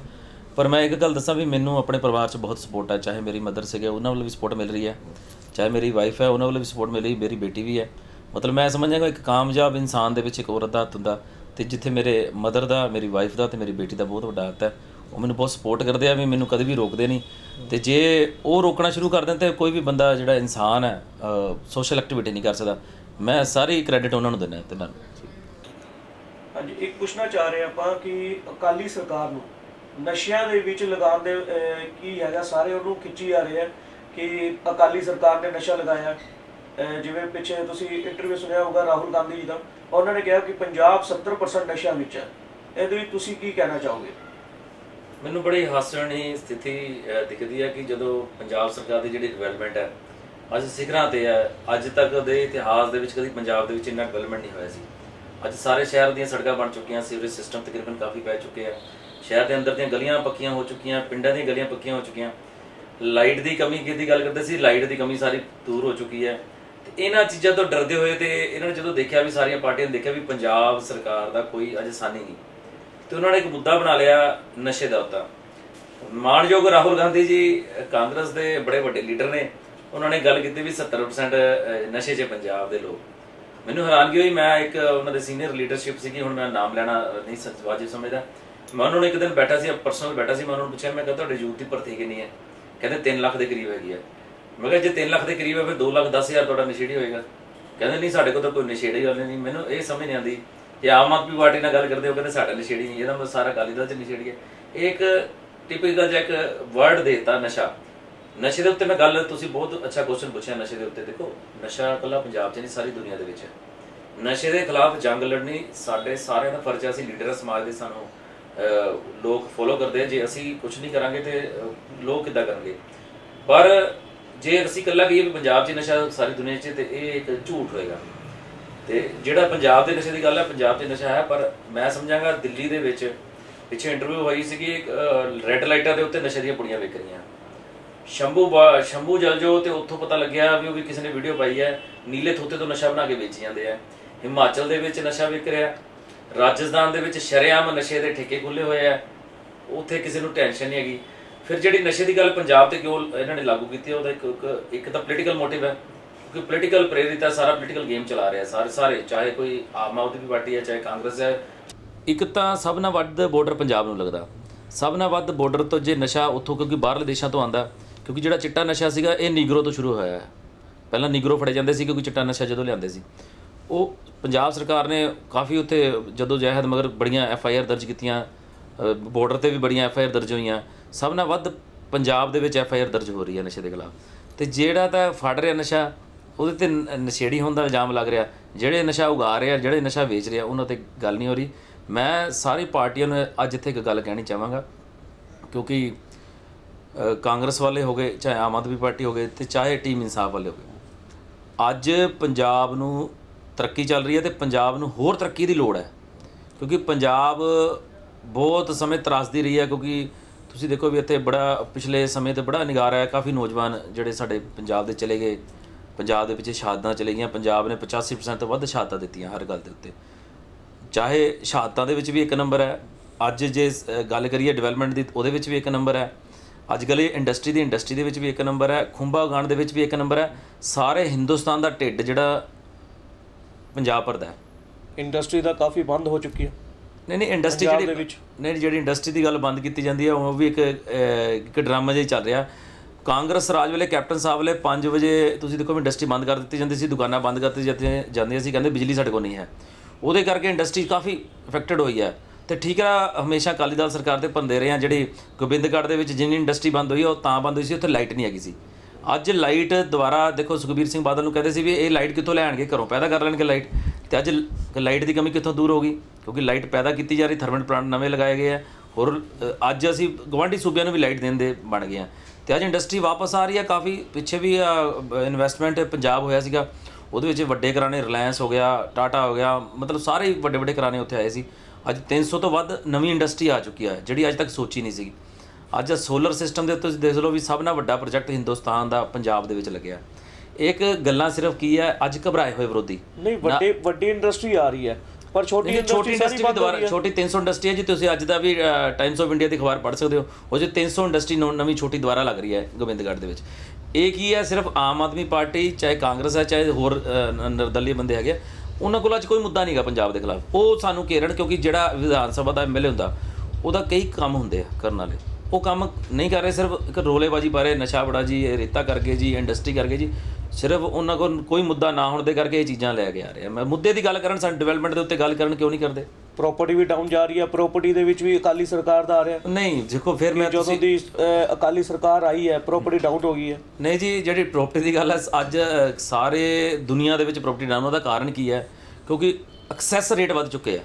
ਪਰ ਮੈਂ ਇੱਕ ਗੱਲ ਦੱਸਾਂ ਵੀ ਮੈਨੂੰ ਆਪਣੇ ਪਰਿਵਾਰ 'ਚ ਬਹੁਤ ਸਪੋਰਟ ਹੈ ਚਾਹੇ ਮੇਰੀ ਮਦਰ ਸੀਗੇ, ਉਹਨਾਂ ਵੱਲੋਂ ਵੀ ਸਪੋਰਟ ਮਿਲ ਰਹੀ ਹੈ। ਚਾਹੇ ਮੇਰੀ ਵਾਈਫ ਹੈ, ਉਹਨਾਂ ਵੱਲੋਂ ਵੀ ਸਪੋਰਟ ਮਿਲ ਰਹੀ, ਮੇਰੀ ਬੇਟੀ ਵੀ ਹੈ। ਮਤਲਬ ਮੈਂ ਸਮਝਾਂਗਾ ਇੱਕ ਕਾਮਯਾਬ ਇਨਸਾਨ ਦੇ ਵਿੱਚ ਇੱਕ ਔਰਤ ਦਾ ਹੱਥ ਹੁੰਦਾ। ਤੇ ਜਿੱਥੇ ਮੇਰੇ ਮਦਰ ਦਾ, ਮੇਰੀ ਵਾਈਫ ਦਾ ਤੇ ਮੇਰੀ ਬੇਟੀ ਦਾ ਬਹੁਤ ਵੱਡਾ ਹੱਥ ਹੈ। ਉਹ ਮੈਨੂੰ ਬਹੁਤ ਸਪੋਰਟ ਕਰਦੇ ਆ ਵੀ ਮੈਨੂੰ ਕਦੇ ਵੀ ਰੋਕਦੇ ਨਹੀਂ। ਤੇ ਜੇ ਉਹ ਰੋਕਣਾ ਸ਼ੁਰੂ ਕਰ ਦੇਣ ਤੇ ਕੋਈ ਵੀ ਬੰਦਾ ਜਿਹੜਾ ਇਨਸਾਨ ਹੈ ਸੋਸ਼ਲ ਐਕਟੀਵਿਟੀ ਨਹੀਂ ਕਰ ਸਕਦਾ। ਮੈਂ ਸਾਰੀ ਕ੍ਰੈਡਿਟ ਉਹਨਾਂ ਨੂੰ ਦਿੰਦਾ ਤੇ ਮੈਂ ਹਾਂਜੀ, ਇੱਕ ਪੁੱਛਣਾ ਚਾਹ ਰਹੇ ਆਪਾਂ ਕਿ ਅਕਾਲੀ ਸਰਕਾਰ ਨੂੰ ਨਸ਼ਿਆਂ ਦੇ ਵਿੱਚ ਲਗਾਉਣ ਦੇ ਕੀ ਹੈਗਾ? ਸਾਰੇ ਉਹਨੂੰ ਖਿੱਚੀ ਆ ਰਹੇ ਆ ਕਿ ਅਕਾਲੀ ਸਰਕਾਰ ਨੇ ਨਸ਼ਾ ਲਗਾਇਆ। ਜਿਵੇਂ ਪਿੱਛੇ ਤੁਸੀਂ ਇੰਟਰਵਿਊ ਸੁਣਿਆ ਹੋਊਗਾ ਰਾਹੁਲ ਗਾਂਧੀ ਜੀ ਦਾ, ਉਹਨਾਂ ਨੇ ਕਿਹਾ ਕਿ ਪੰਜਾਬ 70% ਨਸ਼ਾ ਵਿੱਚ ਹੈ। ਇਹਦੇ ਵਿੱਚ ਤੁਸੀਂ ਕੀ ਕਹਿਣਾ ਚਾਹੋਗੇ? ਮੈਨੂੰ ਬੜੀ ਹਾਸਣੀ ਸਥਿਤੀ ਦਿਖਦੀ ਹੈ ਕਿ ਜਦੋਂ ਪੰਜਾਬ ਸਰਕਾਰ ਦੀ ਜਿਹੜੀ ਡਿਵੈਲਪਮੈਂਟ ਹੈ, ਅੱਜ ਸਿਖਰਾਂ ਤੇ ਹੈ, ਅੱਜ ਤੱਕ ਦੇ ਇਤਿਹਾਸ ਦੇ ਵਿੱਚ ਕਦੀ ਪੰਜਾਬ ਦੇ ਵਿੱਚ ਇੰਨਾ ਡਿਵੈਲਪਮੈਂਟ ਨਹੀਂ ਹੋਇਆ ਸੀ। ਅੱਜ ਸਾਰੇ ਸ਼ਹਿਰ ਦੀਆਂ ਸੜਕਾਂ ਬਣ ਚੁੱਕੀਆਂ ਸੀਵਰੇਜ ਸਿਸਟਮ ਤਕਰੀਬਨ ਕਾਫੀ ਪੈ ਚੁੱਕੇ ਆ। ਸ਼ਹਿਰ ਦੇ ਅੰਦਰ ਦੀਆਂ ਗਲੀਆਂ ਪੱਕੀਆਂ ਹੋ ਚੁੱਕੀਆਂ, ਪਿੰਡਾਂ ਦੀਆਂ ਗਲੀਆਂ ਪੱਕੀਆਂ ਹੋ ਚੁੱਕੀਆਂ। ਲਾਈਟ ਦੀ ਕਮੀ ਕਿਹਦੀ ਗੱਲ ਕਰਦੇ ਸੀ, ਲਾਈਟ ਦੀ ਕਮੀ ਸਾਰੀ ਦੂਰ ਹੋ ਚੁੱਕੀ ਹੈ। ਇਹਨਾਂ ਚੀਜ਼ਾਂ ਤੋਂ ਡਰਦੇ ਹੋਏ ਤੇ ਇਹਨਾਂ ਨੇ ਜਦੋਂ ਦੇਖਿਆ ਵੀ ਸਾਰੀਆਂ ਪਾਰਟੀਆਂ ਨੇ ਦੇਖਿਆ ਵੀ ਪੰਜਾਬ ਸਰਕਾਰ ਦਾ ਕੋਈ ਅਜੇ ਸਾਨੀ ਨਹੀਂ। ਤੇ ਉਹਨਾਂ ਨੇ ਇੱਕ ਮੁੱਦਾ ਬਣਾ ਲਿਆ ਨਸ਼ੇ ਦਾ ਉੱਤਾ ਮਾਨਯੋਗ ਰਾਹੁਲ ਗਾਂਧੀ ਜੀ ਕਾਂਗਰਸ ਦੇ ਬੜੇ ਵੱਡੇ ਲੀਡਰ ਨੇ। ਉਹਨਾਂ ਨੇ ਗੱਲ ਕੀਤੀ ਵੀ 70% ਨਸ਼ੇ 'ਚ ਪੰਜਾਬ ਦੇ ਲੋਕ। ਮੈਨੂੰ ਹੈਰਾਨਗੀ ਹੋਈ, ਮੈਂ ਇੱਕ ਉਹਨਾਂ ਦੇ ਸੀਨੀਅਰ ਲੀਡਰਸ਼ਿਪ ਸੀਗੀ, ਹੁਣ ਮੈਂ ਨਾਮ ਲੈਣਾ ਨਹੀਂ ਸੱਚ ਵਾਜਿਬ ਸਮਝਦਾ। ਮੈਂ ਉਹਨਾਂ ਨੂੰ ਇੱਕ ਦਿਨ ਬੈਠਾ ਸੀ ਪਰਸਨਲ ਬੈਠਾ ਸੀ, ਮੈਂ ਉਹਨਾਂ ਨੂੰ ਪੁੱਛਿਆ, ਮੈਂ ਕਿਹਾ ਤੁਹਾਡੇ ਯੂਥ ਦੀ ਭਰਤੀ ਕਿੰਨੀ ਹੈ? ਕਹਿੰਦੇ 3 ਲੱਖ ਦੇ ਕਰੀਬ ਹੈਗੀ ਹੈ। ਮੈਂ ਕਿਹਾ ਜੇ 3 ਲੱਖ ਦੇ ਕਰੀਬ ਹੈ, ਫਿਰ 2 ਲੱਖ 10 ਹਜ਼ਾਰ ਤੁਹਾਡਾ ਨਸ਼ੇੜੀ ਹੋਏਗਾ। ਕਹਿੰਦੇ, ਨਹੀਂ, ਸਾਡੇ ਕੋਲ ਤਾਂ ਕੋਈ ਨਸ਼ੇੜੀ ਵਾਲੇ ਨਹੀਂ। ਮੈਨੂੰ ਇਹ ਸਮਝ ਨਹੀਂ ਆਉਂਦੀ। ਕਿ ਆਮ ਆਦਮੀ ਪਾਰਟੀ ਨਾਲ ਗੱਲ ਕਰਦੇ ਹੋ, ਕਹਿੰਦੇ ਸਾਡਾ ਨਸ਼ੇੜੀ ਨਹੀਂ, ਇਹਦਾ ਮਤਲਬ ਸਾਰਾ ਅਕਾਲੀ ਦਲ ਚ ਨਸ਼ੇੜੀ ਹੈ। ਇਹ ਇੱਕ ਟਿਪੀਕਲ ਜਿਹਾ ਇੱਕ ਵਰਡ ਦੇਤਾ ਨਸ਼ਾ। ਨਸ਼ੇ ਦੇ ਉੱਤੇ ਮੈਂ ਗੱਲ, ਤੁਸੀਂ ਬਹੁਤ ਅੱਛਾ ਕੁਐਸਚਨ ਪੁੱਛਿਆ ਨਸ਼ੇ ਦੇ ਉੱਤੇ। ਦੇਖੋ, ਨਸ਼ਾ ਇਕੱਲਾ ਪੰਜਾਬ 'ਚ ਨਹੀਂ, ਸਾਰੀ ਦੁਨੀਆ ਦੇ ਵਿੱਚ ਹੈ। ਨਸ਼ੇ ਦੇ ਖਿਲਾਫ ਜੰਗ ਲੜਨੀ, ਸਾਡੇ ਸਾਰਿਆਂ ਦਾ ਫਰਜ਼ ਹੈ। ਅਸੀਂ ਲੀਡਰ ਸਮਾਜ ਦੇ, ਸਾਨੂੰ ਲੋਕ ਫੋਲੋ ਕਰਦੇ ਜੇ ਅਸੀਂ ਕੁਝ ਨਹੀਂ ਕਰਾਂਗੇ ਤੇ ਲੋਕ ਕਿੱਦਾਂ ਕਰਨਗੇ? ਪਰ ਜੇ ਅਸੀਂ ਇਕੱਲਾ ਕਹੀਏ ਵੀ ਪੰਜਾਬ 'ਚ ਨਸ਼ਾ ਸਾਰੀ ਦੁਨੀਆ 'ਚ ਤੇ ਇਹ ਇੱਕ ਝੂਠ ਹੋਏਗਾ। ਤੇ ਜਿਹੜਾ ਪੰਜਾਬ ਦੇ ਨਸ਼ੇ ਦੀ ਗੱਲ ਹੈ, ਪੰਜਾਬ 'ਚ ਨਸ਼ਾ ਹੈ, ਪਰ ਮੈਂ ਸਮਝਾਂਗਾ ਦਿੱਲੀ ਦੇ ਵਿੱਚ ਪਿੱਛੇ ਇੰਟਰਵਿਊ ਹੋਈ ਸੀਗੀ ਰੈੱਡ ਲਾਈਟਾਂ ਦੇ ਉੱਤੇ ਨਸ਼ੇ ਦੀਆਂ ਪੁੜੀਆਂ ਵਿਕ ਰਹੀਆਂ। ਸ਼ੰਭੂ ਬਾ- ਸ਼ੰਭੂ ਜਲ ਜੋ ਤੇ ਉੱਥੋਂ ਪਤਾ ਲੱਗਿਆ ਵੀ ਉਹ ਵੀ ਕਿਸੇ ਨੇ ਵੀਡੀਓ ਪਾਈ ਹੈ, ਨੀਲੇ ਥੋਤੇ ਤੋਂ ਨਸ਼ਾ ਬਣਾ ਕੇ ਵੇਚੀ ਜਾਂਦੇ ਆ। ਹਿਮਾਚਲ ਦੇ ਵਿੱਚ ਨਸ਼ਾ ਵਿਕ ਰਿਹਾ, ਰਾਜਸਥਾਨ ਦੇ ਵਿੱਚ ਸ਼ਰੇਆਮ ਨਸ਼ੇ ਦੇ ਠੇਕੇ ਖੁੱਲੇ ਹੋਏ ਆ। ਉੱਥੇ ਕਿਸੇ ਨੂੰ ਟੈਨਸ਼ਨ ਨਹੀਂ ਹੈਗੀ। ਫਿਰ ਜਿਹੜੀ ਨਸ਼ੇ ਦੀ ਗੱਲ ਪੰਜਾਬ ਤੇ ਕਿਉਂ ਇਹਨਾਂ ਨੇ ਲਾਗੂ ਕੀਤੀ ਹੈ, ਉਹਦਾ ਇੱਕ ਇੱਕ- ਇੱਕ ਤਾਂ ਪੋਲੀਟੀਕਲ ਮੋਟਿਵ ਹੈ, ਕਿਉਂਕਿ ਪੋਲੀਟੀਕਲ ਪ੍ਰੇਰਿਤ ਹੈ, ਸਾਰਾ ਪੋਲੀਟੀਕਲ ਗੇਮ ਚਲਾ ਰਿਹਾ, ਸਾਰੇ ਸਾਰੇ, ਚਾਹੇ ਕੋਈ ਆਮ ਆਦਮੀ ਪਾਰਟੀ ਹੈ, ਚਾਹੇ ਕਾਂਗਰਸ ਹੈ। ਇੱਕ ਤਾਂ ਸਭ ਨਾਲ ਵੱਧ ਬਾਰਡਰ ਪੰਜਾਬ ਨੂੰ ਲੱਗਦਾ। ਸਭ ਨਾਲ ਵੱਧ ਬਾਰਡਰ ਤੋਂ ਜੇ ਨਸ਼ਾ ਉੱਥੋਂ, ਕਿਉਂਕਿ ਬਾਹਰਲੇ ਦੇਸ਼ਾਂ ਤੋਂ ਆਂਦਾ ਕਿਉਂਕਿ ਜਿਹੜਾ ਚਿੱਟਾ ਨਸ਼ਾ ਸੀਗਾ, ਇਹ ਨੀਗਰੋ ਤੋਂ ਸ਼ੁਰੂ ਹੋਇਆ ਹੈ। ਪਹਿਲਾਂ ਨੀਗਰੋ ਫੜੇ ਜਾਂਦੇ ਸੀ, ਕਿਉਂਕਿ ਚਿੱਟਾ ਨਸ਼ਾ ਜਦੋਂ ਲਿਆਂਦੇ ਸੀ। ਉਹ ਪੰਜਾਬ ਸਰਕਾਰ ਨੇ ਕਾਫੀ ਉੱਥੇ ਜਦੋਂ ਜਹਿਦ ਮਗਰ ਬੜੀਆਂ ਐਫ ਆਈ ਆਰ ਦਰਜ ਕੀਤੀਆਂ ਬਾਰਡਰ ਤੇ ਵੀ ਬੜੀਆਂ ਐਫ ਆਈ ਆਰ ਦਰਜ ਹੋਈਆਂ। ਸਭ ਨਾਲ ਵੱਧ ਪੰਜਾਬ ਦੇ ਵਿੱਚ ਐਫ ਆਈ ਆਰ ਦਰਜ ਹੋ ਰਹੀ ਹੈ ਨਸ਼ੇ ਦੇ ਖਿਲਾਫ। ਤੇ ਜਿਹੜਾ ਤਾਂ ਫੜ ਰਿਹਾ ਨਸ਼ਾ, ਉਹਦੇ ਤੇ ਨਸ਼ੇੜੀ ਹੋਣ ਦਾ ਇਲਜ਼ਾਮ ਲੱਗ ਰਿਹਾ। ਜਿਹੜੇ ਨਸ਼ਾ ਉਗਾ ਰਿਹਾ, ਜਿਹੜੇ ਨਸ਼ਾ ਵੇਚ ਰਿਹਾ, ਉਹਨਾਂ ਤੇ ਗੱਲ ਨਹੀਂ ਹੋ ਰਹੀ। ਮੈਂ ਸਾਰੀ ਪਾਰਟੀਆਂ ਨੂੰ ਅੱਜ ਇੱਥੇ ਇੱਕ ਗੱਲ ਕਹਿਣੀ ਚਾਹਾਂਗਾ, ਕਿਉਂਕਿ ਕਾਂਗਰਸ ਵਾਲੇ ਹੋ ਗਏ, ਚਾਹੇ ਆਮ ਆਦਮੀ ਪਾਰਟੀ ਹੋ ਗਏ ਤੇ ਚਾਹੇ ਟੀਮ ਇਨਸਾਫ ਵਾਲੇ ਹੋ ਗਏ। ਅੱਜ ਪੰਜਾਬ ਨੂੰ ਤਰੱਕੀ ਚੱਲ ਰਹੀ ਹੈ ਤੇ ਪੰਜਾਬ ਨੂੰ ਹੋਰ ਤਰੱਕੀ ਦੀ ਲੋੜ ਹੈ। ਕਿਉਂਕਿ ਪੰਜਾਬ ਬਹੁਤ ਸਮੇਂ ਤਰਾਸਦੀ ਰਹੀ ਹੈ, ਕਿਉਂਕਿ ਤੁਸੀਂ ਦੇਖੋ ਵੀ ਇੱਥੇ ਬੜਾ ਪਿਛਲੇ ਸਮੇਂ ਤੇ ਬੜਾ ਨਿਗਾਰ ਆਇਆ ਕਾਫੀ ਨੌਜਵਾਨ ਜਿਹੜੇ ਸਾਡੇ ਪੰਜਾਬ ਦੇ ਚਲੇ ਗਏ, ਪੰਜਾਬ ਦੇ ਪਿੱਛੇ ਸ਼ਹਾਦਤਾਂ ਚਲੇ ਗਈਆਂ, ਪੰਜਾਬ ਨੇ 85% ਤੋਂ ਵੱਧ ਸ਼ਹਾਦਤਾਂ ਦਿੱਤੀਆਂ ਹਰ ਗੱਲ ਦੇ ਉੱਤੇ। ਚਾਹੇ ਸ਼ਹਾਦਤਾਂ ਦੇ ਵਿੱਚ ਵੀ ਇੱਕ ਨੰਬਰ ਹੈ, ਅੱਜ ਜੇ ਗੱਲ ਕਰੀਏ ਡਿਵੈਲਪਮੈਂਟ ਦੀ, ਉਹਦੇ ਵਿੱਚ ਵੀ ਇੱਕ ਨੰਬਰ ਹੈ। ਅੱਜ ਕੱਲ੍ਹ ਇਹ ਇੰਡਸਟਰੀ ਦੀ ਇੰਡਸਟਰੀ ਦੇ ਵਿੱਚ ਵੀ ਇੱਕ ਨੰਬਰ ਹੈ ਖੁੰਬਾ ਉਗਾਉਣ ਦੇ ਵਿੱਚ ਵੀ ਇੱਕ ਨੰਬਰ ਹੈ। ਸਾਰੇ ਹਿੰਦੁਸਤਾਨ ਦਾ ਢਿੱਡ ਜਿਹੜਾ ਪੰਜਾਬ ਭਰਦਾ ਹੈ। ਇੰਡਸਟਰੀ ਦਾ ਕਾਫੀ ਬੰਦ ਹੋ ਚੁੱਕੀ ਹੈ। ਨਹੀਂ ਨਹੀਂ ਇੰਡਸਟਰੀ ਜਿਹੜੀ ਦੇ ਵਿੱਚ। ਨਹੀਂ ਜਿਹੜੀ ਇੰਡਸਟਰੀ ਦੀ ਗੱਲ ਬੰਦ ਕੀਤੀ ਜਾਂਦੀ ਹੈ ਉਹ ਵੀ ਇੱਕ ਇੱਕ ਡਰਾਮਾ ਜਿਹਾ ਹੀ ਚੱਲ ਰਿਹਾ। ਕਾਂਗਰਸ ਰਾਜ ਵੇਲੇ ਕੈਪਟਨ ਸਾਹਿਬ ਵੇਲੇ 5 ਵਜੇ ਤੁਸੀਂ ਦੇਖੋ ਇੰਡਸਟਰੀ ਬੰਦ ਕਰ ਦਿੱਤੀ ਜਾਂਦੀ ਸੀ ਦੁਕਾਨਾਂ ਬੰਦ ਕਰ ਦਿੱਤੀ ਜਾਂਦੀਆਂ ਸੀ ਕਹਿੰਦੇ ਬਿਜਲੀ ਸਾਡੇ ਕੋਲ ਨਹੀਂ ਹੈ। ਉਹਦੇ ਕਰਕੇ ਇੰਡਸਟਰੀ ਕਾਫੀ ਇਫੈਕਟਡ ਹੋਈ ਹੈ। ਤੇ ਠੀਕ ਆ ਹਮੇਸ਼ਾ ਅਕਾਲੀ ਦਲ ਸਰਕਾਰ ਤੇ ਭੰਦੇ ਰਹੇ ਆ ਜਿਹੜੀ ਗੋਬਿੰਦਗੜ੍ਹ ਦੇ ਵਿੱਚ ਜਿੰਨੀ ਇੰਡਸਟਰੀ ਬੰਦ ਹੋਈ ਉਹ ਤਾਂ ਬੰਦ ਹੋਈ ਸੀ ਉੱਥੇ ਲਾਈਟ ਨਹੀਂ ਹੈਗੀ ਸੀ। ਅੱਜ ਲਾਈਟ ਦੁਬਾਰਾ ਦੇਖੋ ਸੁਖਬੀਰ ਸਿੰਘ ਬਾਦਲ ਨੂੰ ਕਹਿੰਦੇ ਸੀ ਵੀ ਇਹ ਲਾਈਟ ਕਿੱਥੋਂ ਲੈਣਗੇ ਘਰੋਂ ਪੈਦਾ ਕਰ ਲੈਣਗੇ ਲਾਈਟ ਤੇ ਅੱਜ ਲਾਈਟ ਦੀ ਕਮੀ ਕਿੱਥੋਂ ਦੂਰ ਹੋ ਗਈ? ਕਿਉਂਕਿ ਲਾਈਟ ਪੈਦਾ ਕੀਤੀ ਜਾ ਰਹੀ ਥਰਮਲ ਪਲਾਂਟ ਨਵੇਂ ਲਗਾਏ ਗਏ ਆ। ਹੋਰ ਅੱਜ ਅਸੀਂ ਗਵਾਂਢੀ ਸੂਬਿਆਂ ਨੂੰ ਵੀ ਲਾਈਟ ਦੇਣ ਦੇ ਬਣ ਗਏ ਆ। ਤੇ ਅੱਜ ਇੰਡਸਟਰੀ ਵਾਪਸ ਆ ਰਹੀ ਹੈ ਕਾਫੀ। ਪਿੱਛੇ ਵੀ ਇਨਵੈਸਟਮੈਂਟ ਪੰਜਾਬ ਹੋਇਆ ਸੀਗਾ। ਉਹਦੇ ਵਿੱਚ ਵੱਡੇ ਘਰਾਣੇ ਰਿਲਾਇੰਸ ਹੋ ਗਿਆ ਟਾਟਾ ਹੋ ਗਿਆ ਮਤਲਬ ਸਾਰੇ ਵੱਡੇ ਵੱਡੇ ਘਰਾਣੇ ਉੱਥੇ ਆਏ ਸੀ। ਅੱਜ 300 ਤੋਂ ਵੱਧ ਨਵੀਂ ਇੰਡਸਟਰੀ ਆ ਚੁੱਕੀ ਹੈ ਜਿਹੜੀ ਅੱਜ ਤੱਕ ਸੋਚੀ ਨਹੀਂ ਸੀ ਅੱਜ ਸੋਲਰ ਸਿਸਟਮ ਦੇ ਉੱਤੇ ਤੁਸੀਂ ਦੇਖ ਲਓ ਵੀ ਸਭ ਨਾਲ ਵੱਡਾ ਪ੍ਰੋਜੈਕਟ ਹਿੰਦੁਸਤਾਨ ਦਾ ਪੰਜਾਬ ਦੇ ਵਿੱਚ ਲੱਗਿਆ। ਇੱਕ ਗੱਲਾਂ ਸਿਰਫ ਕੀ ਹੈ ਅੱਜ ਘਬਰਾਏ ਹੋਏ ਵਿਰੋਧੀ। ਨਹੀਂ ਵੱਡੇ ਵੱਡੀ ਇੰਡਸਟਰੀ ਆ ਰਹੀ ਹੈ। ਪਰ ਛੋਟੀ ਛੋਟੀ ਇੰਡਸਟਰੀ ਰਹੀ ਦੁਬਾਰਾ ਛੋਟੀ 300 ਇੰਡਸਟਰੀ ਹੈ ਜੀ ਤੁਸੀਂ ਅੱਜ ਦਾ ਵੀ ਟਾਈਮਸ ਆਫ ਇੰਡੀਆ ਦੀ ਅਖਬਾਰ ਪੜ੍ਹ ਸਕਦੇ ਹੋ। ਉਹ 'ਚ 300 ਇੰਡਸਟਰੀ ਨਵੀਂ ਛੋਟੀ ਦੁਬਾਰਾ ਲੱਗ ਰਹੀ ਹੈ ਗੋਬਿੰਦਗੜ੍ਹ ਦੇ ਵਿੱਚ। ਇਹ ਕੀ ਹੈ ਸਿਰਫ ਆਮ ਆਦਮੀ ਪਾਰਟੀ ਚਾਹੇ ਕਾਂਗਰਸ ਹੈ ਚਾਹੇ ਹੋਰ ਨਿਰਦਲੀ ਬੰਦੇ ਹੈਗੇ ਉਹਨਾਂ ਕੋਲ ਅੱਜ ਕੋਈ ਮੁੱਦਾ ਨਹੀਂਗਾ ਪੰਜਾਬ ਦੇ ਖਿਲਾਫ। ਉਹ ਸਾਨੂੰ ਘੇਰਣ ਕਿਉਂਕਿ ਜਿਹੜਾ ਵਿਧਾਨ ਸਭਾ ਦਾ ਐਮਐਲਏ ਹੁੰਦਾ ਉਹਦਾ ਕਈ ਕੰਮ ਹੁੰਦੇ ਆ ਕਰਨ ਵਾਲੇ। ਉਹ ਕੰਮ ਨਹੀਂ ਕਰ ਰਹੇ ਸਿਰਫ ਇੱਕ ਰੋਲੇਬਾਜੀ ਬਾਰੇ ਨਸ਼ਾ ਬੜਾ ਜੀ ਰੇਤਾ ਕਰਕੇ ਜੀ ਇੰਡਸਟਰੀ ਕਰਕੇ ਜੀ। ਸਿਰਫ ਉਹਨਾਂ ਕੋਲ ਕੋਈ ਮੁੱਦਾ ਨਾ ਹੋਣ ਦੇ ਕਰਕੇ ਇਹ ਚੀਜ਼ਾਂ ਲੈ ਕੇ ਆ ਰਹੇ ਆ। ਮੈਂ ਮੁੱਦੇ ਦੀ ਗੱਲ ਕਰਨ ਸਾਨੂੰ ਡਿਵੈਲਪਮੈਂਟ ਦੇ ਉੱਤੇ ਗੱਲ ਕਰਨ ਕਿਉਂ ਨਹੀਂ ਕਰਦੇ? ਪ੍ਰਾਪਰਟੀ ਵੀ ਡਾਊਨ ਜਾ ਰਹੀ ਹੈ ਪ੍ਰਾਪਰਟੀ ਦੇ ਵਿੱਚ ਵੀ ਅਕਾਲੀ ਸਰਕਾਰ ਦਾ ਆ ਰਿਹਾ। ਨਹੀਂ ਦੇਖੋ ਫਿਰ ਮੈਂ ਜਦੋਂ ਦੀ ਅਕਾਲੀ ਸਰਕਾਰ ਆਈ ਹੈ ਪ੍ਰਾਪਰਟੀ ਡਾਊਨ ਹੋ ਗਈ ਹੈ। ਨਹੀਂ ਜੀ ਜਿਹੜੀ ਪ੍ਰਾਪਰਟੀ ਦੀ ਗੱਲ ਹੈ ਅੱਜ ਸਾਰੇ ਦੁਨੀਆ ਦੇ ਵਿੱਚ ਪ੍ਰਾਪਰਟੀ ਡਾਊਨ ਦਾ ਕਾਰਨ ਕੀ ਹੈ? ਕਿਉਂਕਿ ਐਕਸੈਸ ਰੇਟ ਵੱਧ ਚੁੱਕੇ ਆ।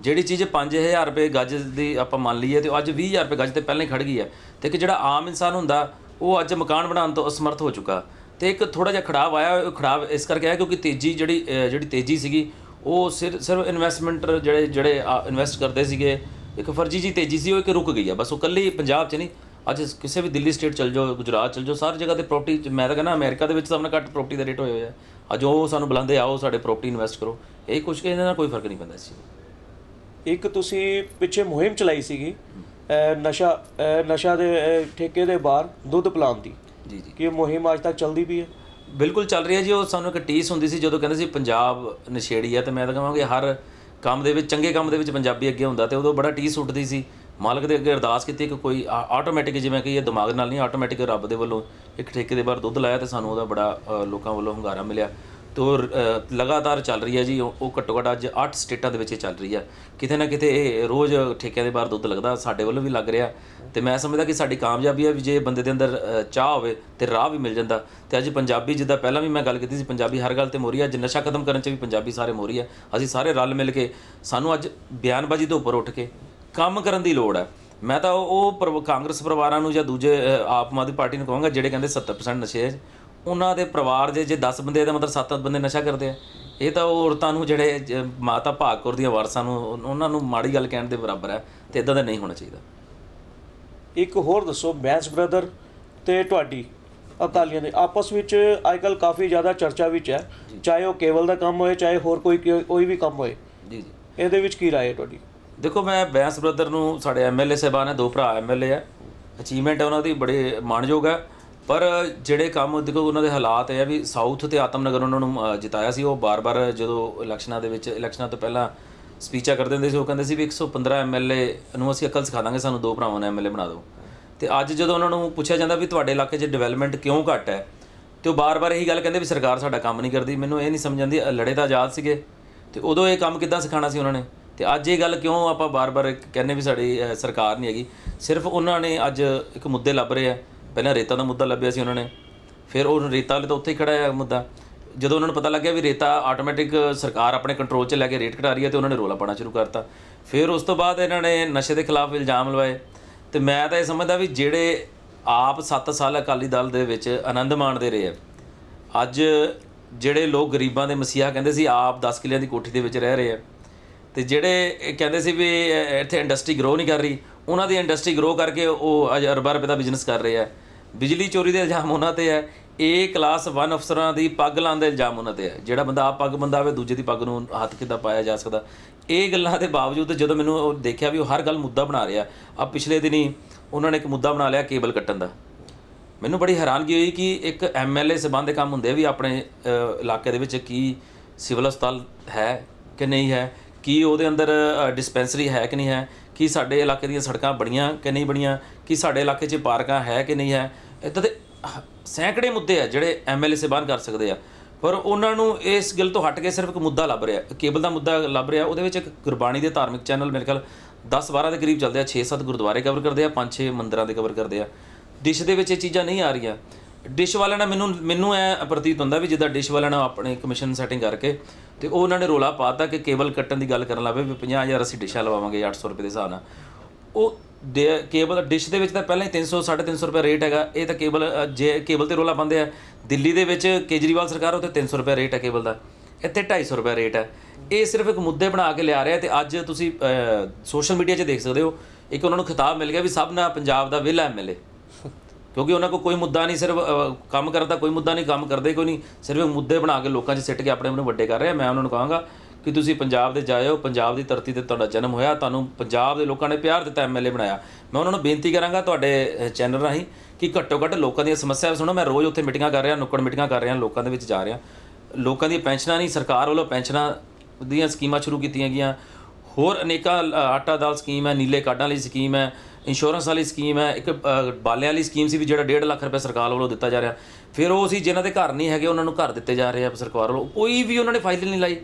ਜਿਹੜੀ ਚੀਜ਼ 5000 ਰੁਪਏ ਗੱਜ ਦੀ ਆਪਾਂ ਮੰਨ ਲਈਏ ਤੇ ਅੱਜ 20000 ਰੁਪਏ ਗੱਜ ਤੇ ਪਹਿਲਾਂ ਹੀ ਖੜ ਗਈ ਹੈ। ਤੇ ਕਿ ਜਿਹੜਾ ਆਮ ਇਨਸਾਨ ਹੁੰਦਾ ਉਹ ਅੱਜ ਮਕਾਨ ਬਣਾਉਣ ਤੋਂ ਅਸਮਰਥ ਹੋ ਚੁੱਕਾ। ਤੇ ਇੱਕ ਥੋੜਾ ਜਿਹਾ ਖੜਾਵ ਆਇਆ, ਉਹ ਖੜਾਵ ਇਸ ਕਰਕੇ ਆਇਆ ਕਿਉਂਕਿ ਤੇਜ਼ੀ ਜਿਹੜੀ ਜਿਹੜੀ ਤੇਜ਼ੀ ਸੀਗੀ, ਉਹ ਸਿਰ ਸਿਰਫ ਇਨਵੈਸਟਮੈਂਟਰ ਜਿਹੜੇ ਜਿਹੜੇ ਇਨਵੈਸਟ ਕਰਦੇ ਸੀਗੇ, ਇੱਕ ਫਰਜੀ ਜੀ ਤੇਜ਼ੀ ਸੀ, ਉਹ ਇੱਕ ਰੁਕ ਗਈ ਆ, ਬਸ ਉਹ ਕੱਲੀ ਪੰਜਾਬ 'ਚ ਨਹੀਂ, ਅੱਜ ਕਿਸੇ ਵੀ ਦਿੱਲੀ ਸਟੇਟ ਚਲ ਜਾਓ, ਗੁਜਰਾਤ ਚਲ ਜਾਓ, ਸਾਰੀ ਜਗ੍ਹਾ ਤੇ ਪ੍ਰਾਪਰਟੀ ਮੈਂ ਤਾਂ ਕਹਿੰਦਾ ਅਮਰੀਕਾ ਦੇ ਵਿੱਚ ਸਭ ਨਾਲੋਂ ਘੱਟ ਪ੍ਰਾਪਰਟੀ ਦੇ ਰੇਟ ਹੋਏ ਹੋਏ ਆ, ਅੱਜ ਉਹ ਸਾਨੂੰ ਬੁਲਾਉਂਦੇ ਆਓ ਸਾਡੇ ਪ੍ਰਾਪਰਟੀ ਇਨਵੈਸਟ ਕਰੋ, ਇਹ ਕੁਝ ਕਿ ਇਹਨਾਂ ਨਾਲ ਕੋਈ ਫ਼ਰਕ ਨਹੀਂ ਪੈਂਦਾ ਇਸ ਇੱਕ ਤੁਸੀਂ ਪਿੱਛੇ ਮੁਹਿੰਮ ਚਲਾਈ ਸੀਗੀ ਨਸ਼ਾ ਨਸ਼ਾ ਦੇ ਠੇਕੇ ਦੇ ਬਾਹਰ ਦੁੱਧ ਪਲਾਉਣ ਦੀ। ਜੀ ਜੀ। ਕੀ ਇਹ ਮੁਹਿੰਮ ਅੱਜ ਤੱਕ ਚੱਲਦੀ ਵੀ ਹੈ? ਬਿਲਕੁਲ ਚੱਲ ਰਹੀ ਹੈ ਜੀ। ਉਹ ਸਾਨੂੰ ਇੱਕ ਟੀਸ ਹੁੰਦੀ ਸੀ ਜਦੋਂ ਕਹਿੰਦੇ ਸੀ ਪੰਜਾਬ ਨਸ਼ੇੜੀ ਹੈ ਤੇ ਮੈਂ ਤਾਂ ਕਹਾਂਗਾ ਹਰ ਕੰਮ ਦੇ ਵਿੱਚ ਚੰਗੇ ਕੰਮ ਦੇ ਵਿੱਚ ਪੰਜਾਬੀ ਅੱਗੇ ਹੁੰਦਾ ਤੇ ਉਦੋਂ ਬੜਾ ਟੀਸ ਉੱਠਦੀ ਸੀ। ਮਾਲਕ ਦੇ ਅੱਗੇ ਅਰਦਾਸ ਕੀਤੀ ਕਿ ਕੋਈ ਆਟੋਮੈਟਿਕ ਜਿਵੇਂ ਕਿ ਇਹ ਦਿਮਾਗ ਨਾਲ ਨਹੀਂ ਆਟੋਮੈਟਿਕ ਰੱਬ ਦੇ ਵੱਲੋਂ ਇੱਕ ਠੇਕੇ ਦੇ ਬਾਹਰ ਦੁੱਧ ਲਾਇਆ ਤੇ ਸਾਨੂੰ ਉਹਦਾ ਬੜਾ ਲੋਕਾਂ ਵੱਲੋਂ ਹੁੰਗਾਰਾ ਮਿਲਿਆ। ਤੇ ਲਗਾਤਾਰ ਚੱਲ ਰਹੀ ਹੈ ਜੀ। ਉਹ ਘੱਟੋ ਘੱਟ ਅੱਜ 8 ਸਟੇਟਾਂ ਦੇ ਵਿੱਚ ਚੱਲ ਰਹੀ ਹੈ। ਕਿਤੇ ਨਾ ਕਿਤੇ ਇਹ ਰੋਜ਼ ਠੇਕਿਆਂ ਦੇ ਬਾਹਰ ਦੁੱਧ ਲੱਗਦਾ ਸਾਡੇ ਵੱਲੋਂ ਵੀ ਲੱਗ ਰਿਹਾ। ਤੇ ਮੈਂ ਸਮਝਦਾ ਕਿ ਸਾਡੀ ਕਾਮਯਾਬੀ ਹੈ ਵੀ ਜੇ ਬੰਦੇ ਦੇ ਅੰਦਰ ਚਾਹ ਹੋਵੇ ਤੇ ਰਾਹ ਵੀ ਮਿਲ ਜਾਂਦਾ। ਤੇ ਅੱਜ ਪੰਜਾਬੀ ਜਿੱਦਾਂ ਪਹਿਲਾਂ ਵੀ ਮੈਂ ਗੱਲ ਕੀਤੀ ਸੀ ਪੰਜਾਬੀ ਹਰ ਗੱਲ ਤੇ ਮੋਰੀ ਹੈ। ਅੱਜ ਨਸ਼ਾ ਖਤਮ ਕਰਨ 'ਚ ਵੀ ਪੰਜਾਬੀ ਸਾਰੇ ਮੋਰੀ ਹੈ। ਅਸੀਂ ਸਾਰੇ ਰਲ ਮਿਲ ਕੇ ਸਾਨੂੰ ਅੱਜ ਬਿਆਨਬਾਜ਼ੀ ਤੋਂ ਉੱਪਰ ਉੱਠ ਕੇ ਕੰਮ ਕਰਨ ਦੀ ਲੋੜ ਹੈ। ਮੈਂ ਤਾਂ ਉਹ ਉਹ ਕਾਂਗਰਸ ਪਰਿਵਾਰਾਂ ਨੂੰ ਜਾਂ ਦੂਜੇ ਅ, ਆਪ ਆਦਮੀ ਪਾਰਟੀ ਨੂੰ ਕਹਾਂਗਾ ਜਿਹੜੇ ਕਹਿੰਦੇ 70% ਨਸ਼ੇ ਹੈ ਉਹਨਾਂ ਦੇ ਪਰਿਵਾਰ ਦੇ ਜੇ 10 ਬੰਦੇ ਦਾ ਮਤਲਬ 7 ਬੰਦੇ ਨਸ਼ਾ ਕਰਦੇ ਆ। ਇਹ ਤਾਂ ਉਹ ਔਰਤਾਂ ਨੂੰ ਜਿਹੜੇ ਜ- ਮਾਤਾ ਭਾਗਕੌਰ ਦੀਆਂ ਵਾਰਸਾਂ ਨੂੰ ਉਹਨਾਂ ਨੂੰ ਮਾੜੀ ਗੱਲ ਕਹਿਣ ਦੇ ਬਰਾਬਰ ਹੈ ਤੇ ਇਦਾਂ ਦਾ ਨਹੀਂ ਹੋਣਾ ਚਾਹੀਦਾ। ਇੱਕ ਹੋਰ ਦੱਸੋ ਬੈਂਸ ਬ੍ਰਦਰ ਤੇ ਤੁਹਾਡੀ ਅਕਾਲੀਆਂ ਦੇ। ਆਪਸ ਵਿੱਚ ਅੱਜਕੱਲ ਕਾਫੀ ਜ਼ਿਆਦਾ ਚਰਚਾ ਵਿੱਚ ਹੈ। ਚਾਹੇ ਉਹ ਕੇਵਲ ਦਾ ਕੰਮ ਹੋਏ ਚਾਹੇ ਹੋਰ ਕੋਈ ਕੋਈ ਵੀ ਕੰਮ ਹੋਏ। ਜੀ ਜੀ। ਇਹਦੇ ਵਿੱਚ ਕੀ ਰਾਏ ਹੈ ਤੁਹਾਡੀ? ਦੇਖੋ ਮੈਂ ਬੈਂਸ ਬ੍ਰਦਰ ਨੂੰ ਸਾਡੇ ਐਮਐਲਏ ਸਾਹਿਬਾਨ ਹੈ ਦੋ ਭਰਾ ਐਮਐਲਏ ਹੈ। ਅਚੀਵਮੈਂਟ ਹੈ ਉਹਨਾਂ ਦੀ ਬੜੇ ਮਾਣਯੋਗ ਹੈ। ਪਰ ਜਿਹੜੇ ਕੰਮ ਦੇਖੋ ਉਹਨਾਂ ਦੇ ਹਾਲਾਤ ਇਹ ਆ ਵੀ ਸਾਊਥ ਤੇ ਆਤਮਨਗਰ ਉਹਨਾਂ ਨੂੰ ਜਿਤਾਇਆ ਸੀ। ਉਹ ਬਾਰ-ਬਾਰ ਜਦੋਂ ਇਲੈਕਸ਼ਨਾਂ ਦੇ ਵਿੱਚ ਇਲੈਕਸ਼ਨਾਂ ਤੋਂ ਪਹਿਲਾਂ ਸਪੀਚਾਂ ਕਰਦੇ ਹੁੰਦੇ ਸੀ, ਉਹ ਕਹਿੰਦੇ ਸੀ ਵੀ 115 ਐਮਐਲਏ ਨੂੰ ਅਸੀਂ ਅਕਲ ਸਿਖਾ ਦਾਂਗੇ, ਸਾਨੂੰ ਦੋ ਭਰਾਵਾਂ ਨੂੰ ਐਮਐਲਏ ਬਣਾ ਦਿਓ। ਤੇ ਅੱਜ ਜਦੋਂ ਉਹਨਾਂ ਨੂੰ ਪੁੱਛਿਆ ਜਾਂਦਾ ਵੀ ਤੁਹਾਡੇ ਇਲਾਕੇ 'ਚ ਡਿਵੈਲਪਮੈਂਟ ਕਿਉਂ ਘੱਟ ਹੈ, ਤੇ ਉਹ ਬਾਰ-ਬਾਰ ਇਹੀ ਗੱਲ ਕਹਿੰਦੇ ਵੀ ਸਰਕਾਰ ਸਾਡਾ ਕੰਮ ਨਹੀਂ ਕਰਦੀ। ਮੈਨੂੰ ਇਹ ਨਹੀਂ ਸਮਝ ਆਉਂਦੀ ਲੜੇ ਤਾਂ ਆਜ਼ਾਦ ਸੀਗੇ। ਤੇ ਉਦੋਂ ਇਹ ਕੰਮ ਕਿੱਦਾਂ ਸਿਖਾਣਾ ਸੀ ਉਹਨਾਂ ਨੇ? ਤੇ ਅੱਜ ਇਹ ਗੱਲ ਕਿਉਂ ਆਪਾਂ ਬਾਰ-ਬਾਰ ਕਹਿੰਦੇ ਵੀ ਸਾਡੀ ਸਰਕਾਰ ਨਹੀਂ ਹੈਗੀ? ਸਿਰਫ ਉਹਨਾਂ ਨੇ ਅੱਜ ਇੱਕ ਮੁੱਦੇ ਲੱਭ ਰਹੇ ਆ। ਪਹਿਲਾਂ ਰੇਤਾ ਦਾ ਮੁੱਦਾ ਲੱਭਿਆ ਸੀ ਉਹਨਾਂ ਨੇ। ਫਿਰ ਉਹ ਰੇਤਾ ਵਾਲੇ ਤਾਂ ਉੱਥੇ ਹੀ ਖੜਾ ਹੈ ਮੁੱਦਾ। ਜਦੋਂ ਉਹਨਾਂ ਨੂੰ ਪਤਾ ਲੱਗਿਆ ਵੀ ਰੇਤਾ ਆਟੋਮੈਟਿਕ ਸਰਕਾਰ ਆਪਣੇ ਕੰਟਰੋਲ 'ਚ ਲੈ ਕੇ ਰੇਟ ਘਟਾ ਰਹੀ ਹੈ ਤੇ ਉਹਨਾਂ ਨੇ ਰੋਲਾ ਪਾਣਾ ਸ਼ੁਰੂ ਕਰਤਾ। ਫਿਰ ਉਸ ਤੋਂ ਬਾਅਦ ਇਹਨਾਂ ਨੇ ਨਸ਼ੇ ਦੇ ਖਿਲਾਫ ਇਲਜ਼ਾਮ ਲਵਾਏ। ਤੇ ਮੈਂ ਤਾਂ ਇਹ ਸਮਝਦਾ ਵੀ ਜਿਹੜੇ ਆਪ 7 ਸਾਲ ਅਕਾਲੀ ਦਲ ਦੇ ਵਿੱਚ ਆਨੰਦ ਮਾਣਦੇ ਰਹੇ ਆ, ਅੱਜ ਜਿਹੜੇ ਲੋਕ ਗਰੀਬਾਂ ਦੇ ਮਸੀਹਾ ਕਹਿੰਦੇ ਸੀ, ਆਪ 10 ਕਿਲਿਆਂ ਦੀ ਕੋਠੀ ਦੇ ਵਿੱਚ ਰਹਿ ਰਹੇ ਆ। ਤੇ ਜਿਹੜੇ ਕਹਿੰਦੇ ਸੀ ਵੀ ਇੱਥੇ ਇੰਡਸਟਰੀ ਗਰੋ ਨਹੀਂ ਕਰ ਰਹੀ, ਉਹਨਾਂ ਦੀ ਇੰਡਸਟਰੀ ਗਰੋ ਕਰਕੇ ਉਹ ਅੱਜ ਅਰਬਾਂ ਰੁਪਏ ਦਾ ਬਿਜ਼ਨਸ ਕਰ ਰਹੇ ਆ। ਬਿਜਲੀ ਚੋਰੀ ਦੇ ਇਲਜ਼ਾਮ ਉਹਨਾਂ ਤੇ ਹੈ ਏ ਕਲਾਸ 1 ਅਫਸਰਾਂ ਦੀ ਪੱਗ ਲਾਉਣ ਦਾ ਇਲਜ਼ਾਮ ਉਹਨਾਂ ਤੇ ਹੈ ਜਿਹੜਾ ਬੰਦਾ ਆਪ ਪੱਗ ਬੰਦਾ ਹੋਵੇ ਦੂਜੇ ਦੀ ਪੱਗ ਨੂੰ ਹੱਥ ਕਿੱਦਾਂ ਪਾਇਆ ਜਾ ਸਕਦਾ? ਇਹ ਗੱਲਾਂ ਦੇ ਬਾਵਜੂਦ ਜਦੋਂ ਮੈਨੂੰ ਉਹ ਦੇਖਿਆ ਵੀ ਉਹ ਹਰ ਗੱਲ ਮੁੱਦਾ ਬਣਾ ਰਿਹਾ ਆ ਪਿਛਲੇ ਦਿਨੀ ਉਹਨਾਂ ਨੇ ਇੱਕ ਮੁੱਦਾ ਬਣਾ ਲਿਆ ਕੇਬਲ ਕੱਟਣ ਦਾ। ਮੈਨੂੰ ਬੜੀ ਹੈਰਾਨਗੀ ਹੋਈ ਕਿ ਇੱਕ ਐਮਐਲਏ ਸਬੰਧ ਦੇ ਕੰਮ ਹੁੰਦੇ ਆ ਵੀ ਆਪਣੇ ਇਲਾਕੇ ਦੇ ਵਿੱਚ ਕੀ ਸਿਵਲ ਹਸਪਤਾਲ ਹੈ ਕਿ ਨਹੀਂ ਹੈ, ਕੀ ਉਹਦੇ ਅੰਦਰ ਡਿਸਪੈਂਸਰੀ ਹੈ ਕਿ ਨਹੀਂ ਹੈ, ਕੀ ਸਾਡੇ ਇਲਾਕੇ ਦੀਆਂ ਸੜਕਾਂ ਬਣੀਆਂ ਕਿ ਨਹੀਂ ਬਣੀਆਂ, ਕੀ ਸਾਡੇ ਇਲਾਕੇ 'ਚ ਪਾਰਕਾਂ ਹੈ ਕਿ ਨਹੀਂ ਹੈ। ਇਦਾਂ ਦੇ ਸੈਂਕੜੇ ਮੁੱਦੇ ਆ ਜਿਹੜੇ ਐਮਐਲਏ ਬਾਹਰ ਕਰ ਸਕਦੇ ਆ। ਪਰ ਉਹਨਾਂ ਨੂੰ ਇਸ ਗੱਲ ਤੋਂ ਹਟ ਕੇ ਸਿਰਫ ਇੱਕ ਮੁੱਦਾ ਲੱਭ ਰਿਹਾ ਕੇਬਲ ਦਾ ਮੁੱਦਾ ਲੱਭ ਰਿਹਾ, ਉਹਦੇ ਵਿੱਚ ਇੱਕ ਗੁਰਬਾਣੀ ਦੇ ਧਾਰਮਿਕ ਚੈਨਲ ਮੇਰੇ ਖਿਆਲ 10 12 ਦੇ ਕਰੀਬ ਚੱਲਦੇ ਆ 6-7 ਗੁਰਦੁਆਰੇ ਕਵਰ ਕਰਦੇ ਆ 5-6 ਮੰਦਰਾਂ ਦੇ ਕਵਰ ਕਰਦੇ ਆ। ਡਿਸ਼ ਦੇ ਵਿੱਚ ਇਹ ਚੀਜ਼ਾਂ ਨਹੀਂ ਆ ਰਹੀਆਂ। ਡਿਸ਼ ਵਾਲਿਆਂ ਨਾਲ ਮੈਨੂੰ ਮੈਨੂੰ ਐ ਪ੍ਰਤੀਤ ਹੁੰਦਾ ਵੀ ਜਿੱਦਾਂ ਡਿਸ਼ ਵਾਲਿਆਂ ਨਾਲ ਆਪਣੇ ਕਮਿਸ਼ਨ ਸੈਟਿੰਗ ਕਰਕੇ ਤੇ ਉਹ ਉਹਨਾਂ ਨੇ ਰੋਲਾ ਪਾਤਾ ਕਿ ਕੇਬਲ ਕੱਟਣ ਦੀ ਗੱਲ ਕਰਨ ਲੱਗੇ ਵੀ 50000 ਅਸੀਂ ਡਿਸ਼ਾਂ ਲਵਾਵਾਂਗੇ 800 ਰੁਪਏ ਦੇ ਹਿਸਾਬ ਨਾਲ। ਉਹ ਡੇ- ਕੇਬਲ ਡਿਸ਼ ਦੇ ਵਿੱਚ ਤਾਂ ਪਹਿਲਾਂ ਹੀ 300 350 ਰੁਪਏ ਰੇਟ ਹੈਗਾ। ਇਹ ਤਾਂ ਕੇਬਲ ਜੇ ਕੇਬਲ ਤੇ ਰੋਲਾ ਪਾਉਂਦੇ ਆ, ਦਿੱਲੀ ਦੇ ਵਿੱਚ ਕੇਜਰੀਵਾਲ ਸਰਕਾਰ ਉੱਤੇ 300 ਰੁਪਏ ਰੇਟ ਹੈ ਕੇਬਲ ਦਾ। ਇੱਥੇ 250 ਰੁਪਏ ਰੇਟ ਹੈ ਇਹ ਸਿਰਫ ਇੱਕ ਮੁੱਦੇ ਬਣਾ ਕੇ ਲਿਆ ਰਿਹਾ ਤੇ ਅੱਜ ਤੁਸੀਂ ਸੋਸ਼ਲ ਮੀਡੀਆ 'ਚ ਦੇਖ ਸਕਦੇ ਹੋ, ਇੱਕ ਉਹਨਾਂ ਨੂੰ ਖਿਤਾਬ ਮਿਲ ਗਿਆ ਵੀ ਸਭ ਨਾਲ ਪੰਜਾਬ ਦਾ ਵਿਲਾ ਐਮਐਲਏ ਕਿਉਂਕਿ ਉਹਨਾਂ ਕੋਲ ਕੋਈ ਮੁੱਦਾ ਨਹੀਂ ਸਿਰਫ ਕੰਮ ਕਰਦਾ ਕੋਈ ਮੁੱਦਾ ਨਹੀਂ, ਕੰਮ ਕਰਦੇ ਕੋਈ ਨਹੀਂ। ਸਿਰਫ ਮੁੱਦੇ ਬਣਾ ਕੇ ਲੋਕਾਂ 'ਚ ਸਿੱਟ ਕੇ ਆਪਣੇ ਆਪ ਨੂੰ ਵੱਡੇ ਕਰ ਰਿਹਾ। ਮੈਂ ਉਹਨਾਂ ਨੂੰ ਕਹਾਂਗਾ ਕਿ ਤੁਸੀਂ ਪੰਜਾਬ ਦੇ ਜਾਇਓ ਪੰਜਾਬ ਦੀ ਧਰਤੀ ਤੇ ਤੁਹਾਡਾ ਜਨਮ ਹੋਇਆ ਤੁਹਾਨੂੰ ਪੰਜਾਬ ਦੇ ਲੋਕਾਂ ਨੇ ਪਿਆਰ ਦਿੱਤਾ ਐਮਐਲਏ ਬਣਾਇਆ। ਮੈਂ ਉਹਨਾਂ ਨੂੰ ਬੇਨਤੀ ਕਰਾਂਗਾ ਤੁਹਾਡੇ ਚੈਨਲ ਰਾਹੀਂ ਕਿ ਘੱਟੋ ਘੱਟ ਲੋਕਾਂ ਦੀਆਂ ਸਮੱਸਿਆਵਾਂ ਸੁਣੋ। ਮੈਂ ਰੋਜ਼ ਉੱਥੇ ਮੀਟਿੰਗਾਂ ਕਰ ਰਿਹਾ ਨੁੱਕੜ ਮੀਟਿੰਗਾਂ ਕਰ ਰਿਹਾ ਲੋਕਾਂ ਦੇ ਵਿੱਚ ਜਾ ਰਿਹਾ। ਲੋਕਾਂ ਦੀਆਂ ਪੈਨਸ਼ਨਾਂ ਨਹੀਂ ਸਰਕਾਰ ਵੱਲੋਂ ਪੈਨਸ਼ਨਾਂ ਦੀਆਂ ਸਕੀਮਾਂ ਸ਼ੁਰੂ ਕੀਤੀਆਂ ਗਈਆਂ। ਹੋਰ ਅਨੇਕਾਂ ਅ, ਆਟਾ ਦਾਲ ਸਕੀਮ ਹੈ ਨੀਲੇ ਕਾਰਡਾਂ ਲਈ ਸਕੀਮ ਹੈ ਇੰਸ਼ੋਰੈਂਸ ਵਾਲੀ ਸਕੀਮ ਹੈ ਇੱਕ ਬਾਲਿਆਂ ਵਾਲੀ ਸਕੀਮ ਸੀ ਵੀ ਜਿਹੜਾ 1.5 ਲੱਖ ਰੁਪਏ ਸਰਕਾਰ ਵੱਲੋਂ ਦਿੱਤਾ ਜਾ ਰਿਹਾ। ਫਿਰ ਉਹ ਸੀ ਜਿਨ੍ਹਾਂ ਦੇ ਘਰ ਨਹੀਂ ਹੈਗੇ ਉਹਨਾਂ ਨੂੰ ਘਰ ਦਿੱਤੇ ਜਾ ਰਹੇ ਆ ਸਰਕਾਰ ਵੱਲੋਂ। ਕੋਈ ਵੀ ਉਹਨਾਂ ਨੇ ਫਾਈਲ ਨਹੀਂ ਲਾਈ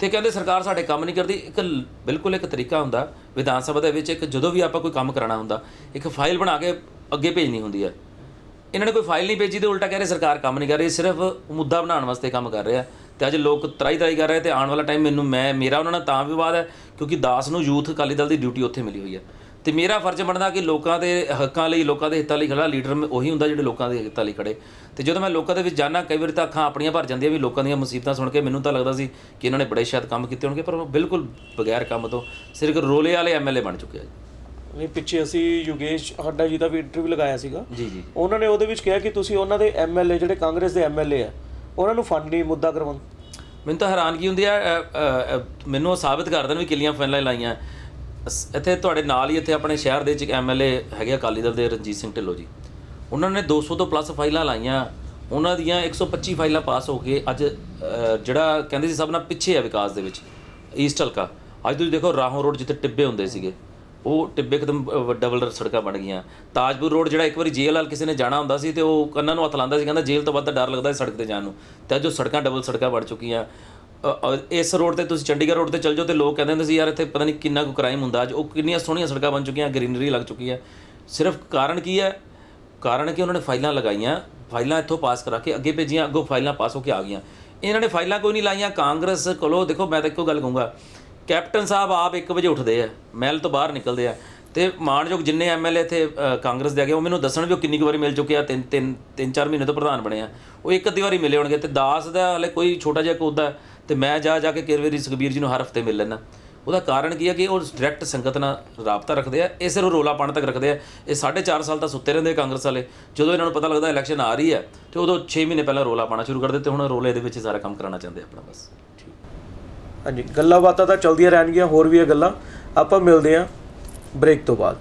ਤੇ ਕਹਿੰਦੇ ਸਰਕਾਰ ਸਾਡੇ ਕੰਮ ਨਹੀਂ ਕਰਦੀ। ਇੱਕ ਬਿਲਕੁਲ ਇੱਕ ਤਰੀਕਾ ਹੁੰਦਾ, ਵਿਧਾਨ ਸਭਾ ਦੇ ਵਿੱਚ ਇੱਕ ਜਦੋਂ ਵੀ ਆਪਾਂ ਕੋਈ ਕੰਮ ਕਰਾਉਣਾ ਹੁੰਦਾ, ਇੱਕ ਫਾਈਲ ਬਣਾ ਕੇ ਅੱਗੇ ਭੇਜਣੀ ਹੁੰਦੀ ਹੈ। ਇਹਨਾਂ ਨੇ ਕੋਈ ਫਾਈਲ ਨਹੀਂ ਭੇਜੀ ਤੇ ਉਲਟਾ ਕਹਿ ਰਹੇ ਸਰਕਾਰ ਕੰਮ ਨਹੀਂ ਕਰ ਰਹੀ, ਸਿਰਫ ਮੁੱਦਾ ਬਣਾਉਣ ਵਾਸਤੇ ਕੰਮ ਕਰ ਰਿਹਾ। ਤੇ ਅੱਜ ਲੋਕ ਤਰਾਈ ਤਰਾਈ ਕਰ ਰਹੇ ਤੇ ਆਉਣ ਵਾਲਾ ਟਾਈਮ ਮੈਨੂੰ ਮੈਂ, ਮੇਰਾ ਉਹਨਾਂ ਨਾਲ ਤਾਂ ਵਿਵਾਦ ਹੈ, ਕਿਉਂਕਿ ਦਾਸ ਨੂੰ ਯੂਥ ਅਕਾਲੀ ਦਲ ਦੀ ਡਿਊਟੀ ਉੱਥੇ ਮਿਲੀ ਹੋਈ ਹੈ। ਤੇ ਮੇਰਾ ਫਰਜ਼ ਬਣਦਾ ਕਿ ਲੋਕਾਂ ਦੇ ਹੱਕਾਂ ਲਈ ਲੋਕਾਂ ਦੇ ਹਿੱਤਾਂ ਲਈ ਖੜਾ ਲੀਡਰ ਉਹੀ ਹੁੰਦਾ ਜਿਹੜੇ ਲੋਕਾਂ ਦੇ ਹਿੱਤਾਂ ਲਈ ਖੜੇ। ਤੇ ਜਦੋਂ ਮੈਂ ਲੋਕਾਂ ਦੇ ਵਿੱਚ ਜਾਣਾ ਕਈ ਵਾਰੀ ਤਾਂ ਅੱਖਾਂ ਆਪਣੀਆਂ ਭਰ ਜਾਂਦੀਆਂ ਵੀ ਲੋਕਾਂ ਦੀਆਂ ਮੁਸੀਬਤਾਂ ਸੁਣ ਕੇ ਮੈਨੂੰ ਤਾਂ ਲੱਗਦਾ ਸੀ ਕਿ ਇਹਨਾਂ ਨੇ ਬੜੇ ਸ਼ਾਇਦ ਕੰਮ ਕੀਤੇ ਹੋਣਗੇ ਪਰ ਉਹ ਬਿਲਕੁਲ ਬਗੈਰ ਕੰਮ ਤੋਂ ਸਿਰਫ ਰੋਲੇ ਵਾਲੇ ਐਮਐਲਏ ਬਣ ਚੁੱਕੇ ਆ ਨਹੀਂ ਪਿੱਛੇ ਅਸੀਂ ਯੋਗੇਸ਼ ਹੱਡਾ ਜੀ ਦਾ ਵੀ ਇੰਟਰਵਿਊ ਲਗਾਇਆ ਸੀਗਾ। ਜੀ ਜੀ। ਉਹਨਾਂ ਨੇ ਉਹਦੇ ਵਿੱਚ ਕਿਹਾ ਕਿ ਤੁਸੀਂ ਉਹਨਾਂ ਦੇ ਐਮਐਲਏ ਜਿਹੜੇ ਕਾਂਗਰਸ ਦੇ ਐਮਐਲਏ ਆ ਉਹਨਾਂ ਨੂੰ ਫੰਡ ਨਹੀਂ ਮੁੱਦਾ ਕਰਵਾਉਣ। ਮੈਨੂੰ ਤਾਂ ਹੈਰਾਨਗੀ ਹੁੰਦੀ ਆ ਮੈਨੂੰ ਉਹ ਸਾਬਿਤ ਕਰ ਦੇਣ ਵੀ ਕਿੱਲੀਆਂ ਫਾਈਲਾਂ ਲਾਈਆਂ। ਇੱਥੇ ਤੁਹਾਡੇ ਨਾਲ ਹੀ ਇੱਥੇ ਆਪਣੇ ਸ਼ਹਿਰ ਦੇ ਵਿੱਚ ਇੱਕ ਐਮਐਲਏ ਹੈਗੇ ਅਕਾਲੀ ਦਲ ਦੇ ਰਣਜੀਤ ਸਿੰਘ ਢਿੱਲੋਂ ਜੀ। ਉਹਨਾਂ ਨੇ 200 ਤੋਂ ਪਲੱਸ ਫਾਈਲਾਂ ਲਾਈਆਂ। ਉਹਨਾਂ ਦੀਆਂ 125 ਫਾਈਲਾਂ ਪਾਸ ਹੋ ਕੇ ਅੱਜ ਜਿਹੜਾ ਕਹਿੰਦੇ ਸੀ ਸਭ ਨਾਲ ਪਿੱਛੇ ਹੈ ਵਿਕਾਸ ਦੇ ਵਿੱਚ ਈਸਟ ਹਲਕਾ। ਅੱਜ ਤੁਸੀਂ ਦੇਖੋ ਰਾਹੋਂ ਰੋਡ ਜਿੱਥੇ ਟਿੱਬੇ ਹੁੰਦੇ ਸੀਗੇ ਉਹ ਟਿੱਬੇ ਇੱਕਦਮ ਅ, ਡਬਲ ਸੜਕਾਂ ਬਣ ਗਈਆਂ। ਤਾਜਪੁਰ ਰੋਡ ਜਿਹੜਾ ਇੱਕ ਵਾਰੀ ਜੇਲ੍ਹ ਵਾਲ ਕਿਸੇ ਨੇ ਜਾਣਾ ਹੁੰਦਾ ਸੀ ਤੇ ਉਹ ਕੰਨਾਂ ਨੂੰ ਹੱਥ ਲਾਉਂਦਾ ਸੀ ਕਹਿੰਦਾ ਜੇਲ੍ਹ ਤੋਂ ਵੱਧ ਤਾਂ ਡਰ ਲੱਗਦਾ ਸੀ ਸੜਕ ਤੇ ਜਾਣ ਨੂੰ। ਤੇ ਅੱਜ ਉਹ ਸੜਕਾਂ ਡਬਲ ਸੜਕਾਂ ਬਣ ਚੁੱਕੀਆਂ। ਇਸ ਰੋਡ ਤੇ ਤੁਸੀਂ ਚੰਡੀਗੜ੍ਹ ਰੋਡ ਤੇ ਚੱਲ ਜਾਓ ਤੇ ਲੋਕ ਕਹਿੰਦੇ ਹੁੰਦੇ ਸੀ, ਯਾਰ ਇੱਥੇ ਪਤਾ ਨਹੀਂ ਕਿੰਨਾ ਕੁ ਕ੍ਰਾਈਮ ਹੁੰਦਾ। ਅੱਜ ਉਹ ਕਿੰਨੀਆਂ ਸੋਹਣੀਆਂ ਸੜਕਾਂ ਬਣ ਚੁੱਕੀਆਂ ਗ੍ਰੀਨਰੀ ਲੱਗ ਚੁੱਕੀ ਹੈ। ਸਿਰਫ ਕਾਰਨ ਕੀ ਹੈ? ਕਾਰਨ ਕਿ ਉਹਨਾਂ ਨੇ ਫਾਈਲਾਂ ਲਗਾਈਆਂ, ਫਾਈਲਾਂ ਇੱਥੋਂ ਪਾਸ ਕਰਾ ਕੇ ਅੱਗੇ ਭੇਜੀਆਂ, ਅੱਗੋਂ ਫਾਈਲਾਂ ਪਾਸ ਹੋ ਕੇ ਆ ਗਈਆਂ। ਇਹਨਾਂ ਨੇ ਫਾਈਲਾਂ ਕੋਈ ਨਹੀਂ ਲਾਈਆਂ, ਕਾਂਗਰਸ ਕੋਲੋਂ, ਦੇਖੋ ਮੈਂ ਤਾਂ ਇੱਕੋ ਗੱਲ ਕਹੂੰਗਾ, ਕੈਪਟਨ ਸਾਹਿਬ ਆਪ 1 ਵਜੇ ਉੱਠਦੇ ਆ, ਮਹਿਲ ਤੋਂ ਬਾਹਰ ਨਿਕਲਦੇ ਆ ਤੇ ਮਾਣਯੋਗ ਜਿੰਨੇ ਐਮਐਲਏ ਇੱਥੇ ਕਾਂਗਰਸ ਦੇ ਆ ਗਏ ਉਹ ਮੈਨੂੰ ਦੱਸਣ ਵੀ ਉਹ ਕਿੰਨੀ ਕੁ ਵਾਰੀ ਮਿਲ ਚੁੱਕੇ ਆ, ਤਿੰਨ ਤਿੰਨ ਤਿੰਨ, ਚਾਰ ਮਹੀਨੇ ਤੋਂ ਪ੍ਰਧਾਨ ਬਣੇ ਆ। ਉਹ ਇੱਕ ਅੱਧੀ ਵਾਰੀ ਮਿਲੇ ਹੋਣਗੇ ਤੇ ਦਾਸ ਦਾ ਹਲੇ ਕੋਈ ਛੋਟਾ ਜਿਹਾ ਕੋਦਾ ਤੇ ਮੈਂ ਜਾ ਜਾ ਕੇ ਕਿਰਵੇਰੀ ਸੁਖਬੀਰ ਜੀ ਨੂੰ ਹਰ ਹਫ਼ਤੇ ਮਿਲ ਲੈਣਾ ਉਹਦਾ ਕਾਰਨ ਕੀ ਹੈ ਕਿ ਉਹ ਡਾਇਰੈਕਟ ਸੰਗਤ ਨਾਲ ਰਾਬਤਾ ਰੱਖਦੇ ਆ, ਇਹ ਸਿਰਫ ਰੋਲਾ ਪਾਣ ਤੱਕ ਰੱਖਦੇ ਆ। ਇਹ 4.5 ਸਾਲ ਤਾਂ ਸੁੱਤੇ ਰਹਿੰਦੇ ਆ ਕਾਂਗਰਸ ਵਾਲੇ। ਜਦੋਂ ਇਹਨਾਂ ਨੂੰ ਪਤਾ ਲੱਗਦਾ ਇਲੈਕਸ਼ਨ ਆ ਰਹੀ ਹੈ, ਤੇ ਉਦੋਂ 6 ਮਹੀਨੇ ਪਹਿਲਾਂ ਰੋਲਾ ਪਾਣਾ ਸ਼ੁਰੂ ਕਰ ਦਿੱਤੇ, ਹੁਣ ਰੋਲੇ ਦੇ ਵਿੱਚ ਸਾਰਾ ਕੰਮ ਕਰਾਉਣਾ ਚਾਹੁੰਦੇ ਆਪਣਾ ਬਸ। ਹਾਂਜੀ, ਗੱਲਾਂ ਬਾਤਾਂ ਤਾਂ ਚਲਦੀਆਂ ਰਹਿਣਗੀਆਂ, ਹੋਰ ਵੀ ਇਹ ਗੱਲਾਂ। ਆਪਾਂ ਮਿਲਦੇ ਹਾਂ ਬ੍ਰੇਕ ਤੋਂ ਬਾਅਦ।